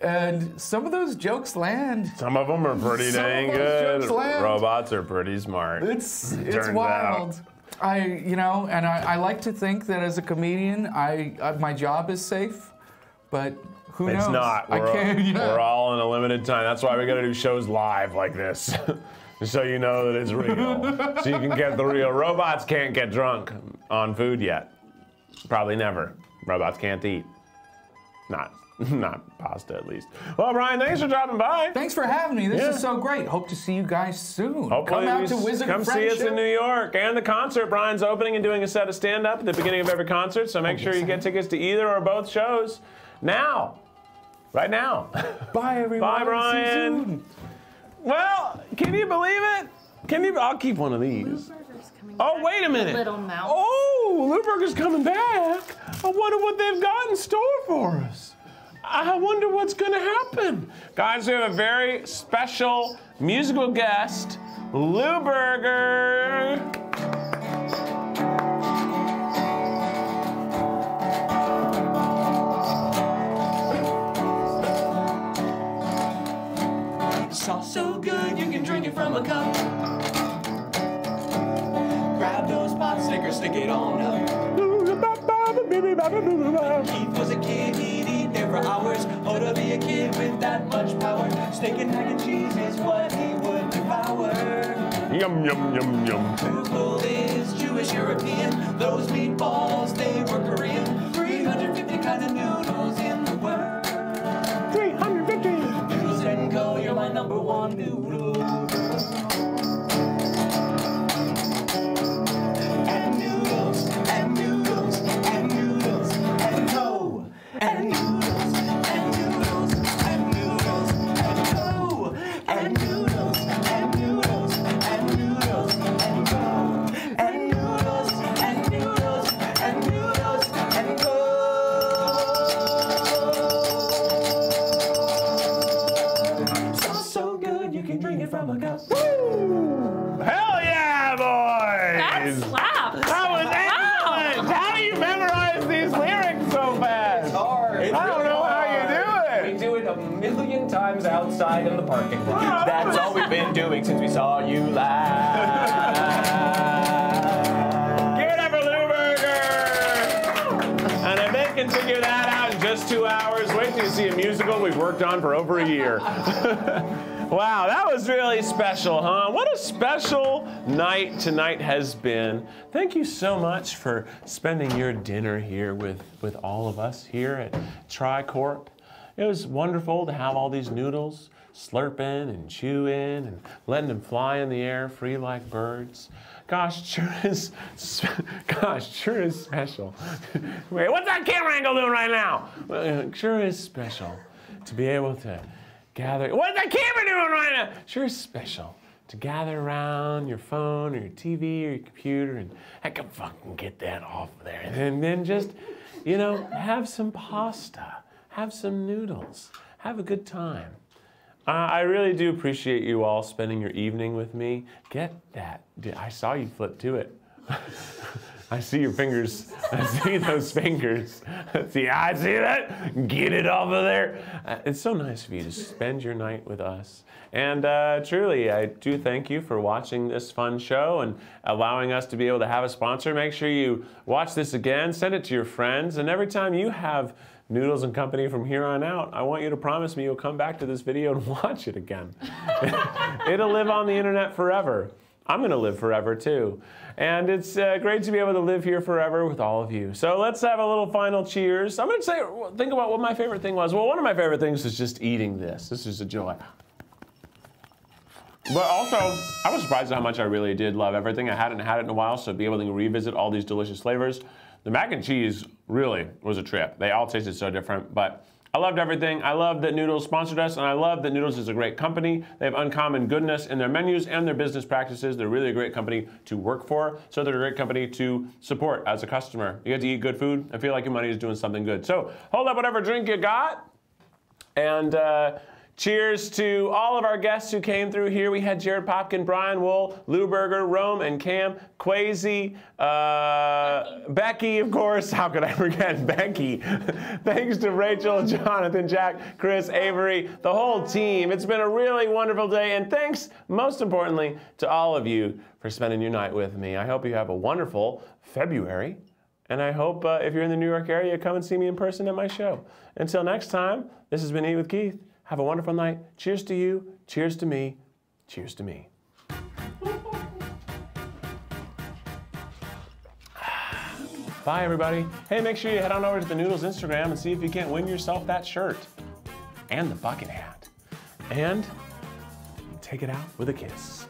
and some of those jokes land. Some of them are pretty Some dang good. Robots are pretty smart. It's it's wild. out. I you know, and I, I like to think that as a comedian, I, I my job is safe, but who It's knows? not. I We're, can't. yeah. we're all in a limited time. That's why we got to do shows live like this. so you know that it's real. so you can get the real. Robots can't get drunk on food yet. Probably never. Robots can't eat. Not, not pasta at least. Well, Brian, thanks for dropping by. Thanks for having me. This Yeah. is so great. Hope to see you guys soon. Hopefully Come out we to s- Wizard come of see us in New York and the concert. Brian's opening and doing a set of stand-up at the beginning of every concert. So make oh, sure you get tickets to either or both shows now, right now. Bye everyone. Bye, See you Brian. soon. Well, can you believe it? Can you? I'll keep one of these. Oh, wait a minute. Little mouse. Oh, Lewberger's coming back. I wonder what they've got in store for us. I wonder what's going to happen. Guys, we have a very special musical guest, Lewberger. Sauce so good you can drink it from a cup. Grab those pot stickers, stick it on up. When Keith was a kid, he'd for hours. Oh, to be a kid with that much power. Steak and mac and cheese is what he would devour. Yum, yum, yum, yum. Kugel is Jewish European. Those meatballs, they were Korean. 350 kinds of noodles in the world. 350. Noodles and Co., you're my number one noodle. That's all we've been doing since we saw you last. Give it up Lewberger! And if they can figure that out in just two hours, wait till you see a musical we've worked on for over a year. wow, that was really special, huh? What a special night tonight has been. Thank you so much for spending your dinner here with, with all of us here at Tricorp. It was wonderful to have all these noodles slurping and chewing and letting them fly in the air free like birds. Gosh, sure is, gosh, sure is special. Wait, what's that camera angle doing right now? Well, uh, Sure is special to be able to gather. What's that camera doing right now? Sure is special to gather around your phone or your TV or your computer and I can fucking get that off of there. And then just, you know, have some pasta, have some noodles, have a good time. Uh, I really do appreciate you all spending your evening with me. Get that. I saw you flip to it. I see your fingers. I see those fingers. see, I see that. Get it off of there. Uh, it's so nice of you to spend your night with us. And uh, truly, I do thank you for watching this fun show and allowing us to be able to have a sponsor. Make sure you watch this again, send it to your friends, and every time you have Noodles and Company from here on out, I want you to promise me you'll come back to this video and watch it again. It'll live on the internet forever. I'm going to live forever too. And it's uh, great to be able to live here forever with all of you. So let's have a little final cheers. I'm going to say, think about what my favorite thing was. Well, one of my favorite things is just eating this. This is a joy. But also, I was surprised at how much I really did love everything. I hadn't had it in a while, so be able to revisit all these delicious flavors. The mac and cheese really was a trip. They all tasted so different, but I loved everything. I love that Noodles sponsored us, and I love that Noodles is a great company. They have uncommon goodness in their menus and their business practices. They're really a great company to work for, so they're a great company to support as a customer. You get to eat good food. and feel like your money is doing something good. So hold up whatever drink you got. And uh, cheers to all of our guests who came through here. We had Jared Popkin, Brian Wool, Lewberger, Rome, and Cam, Quasi, uh, Becky, of course. How could I forget Becky? Thanks to Rachel, Jonathan, Jack, Chris, Avery, the whole team. It's been a really wonderful day. And thanks, most importantly, to all of you for spending your night with me. I hope you have a wonderful February. And I hope uh, if you're in the New York area, come and see me in person at my show. Until next time, this has been Eat with Keith. Have a wonderful night. Cheers to you. Cheers to me. Cheers to me. Bye, everybody. Hey, make sure you head on over to the Noodles Instagram and see if you can't win yourself that shirt and the bucket hat. And take it out with a kiss.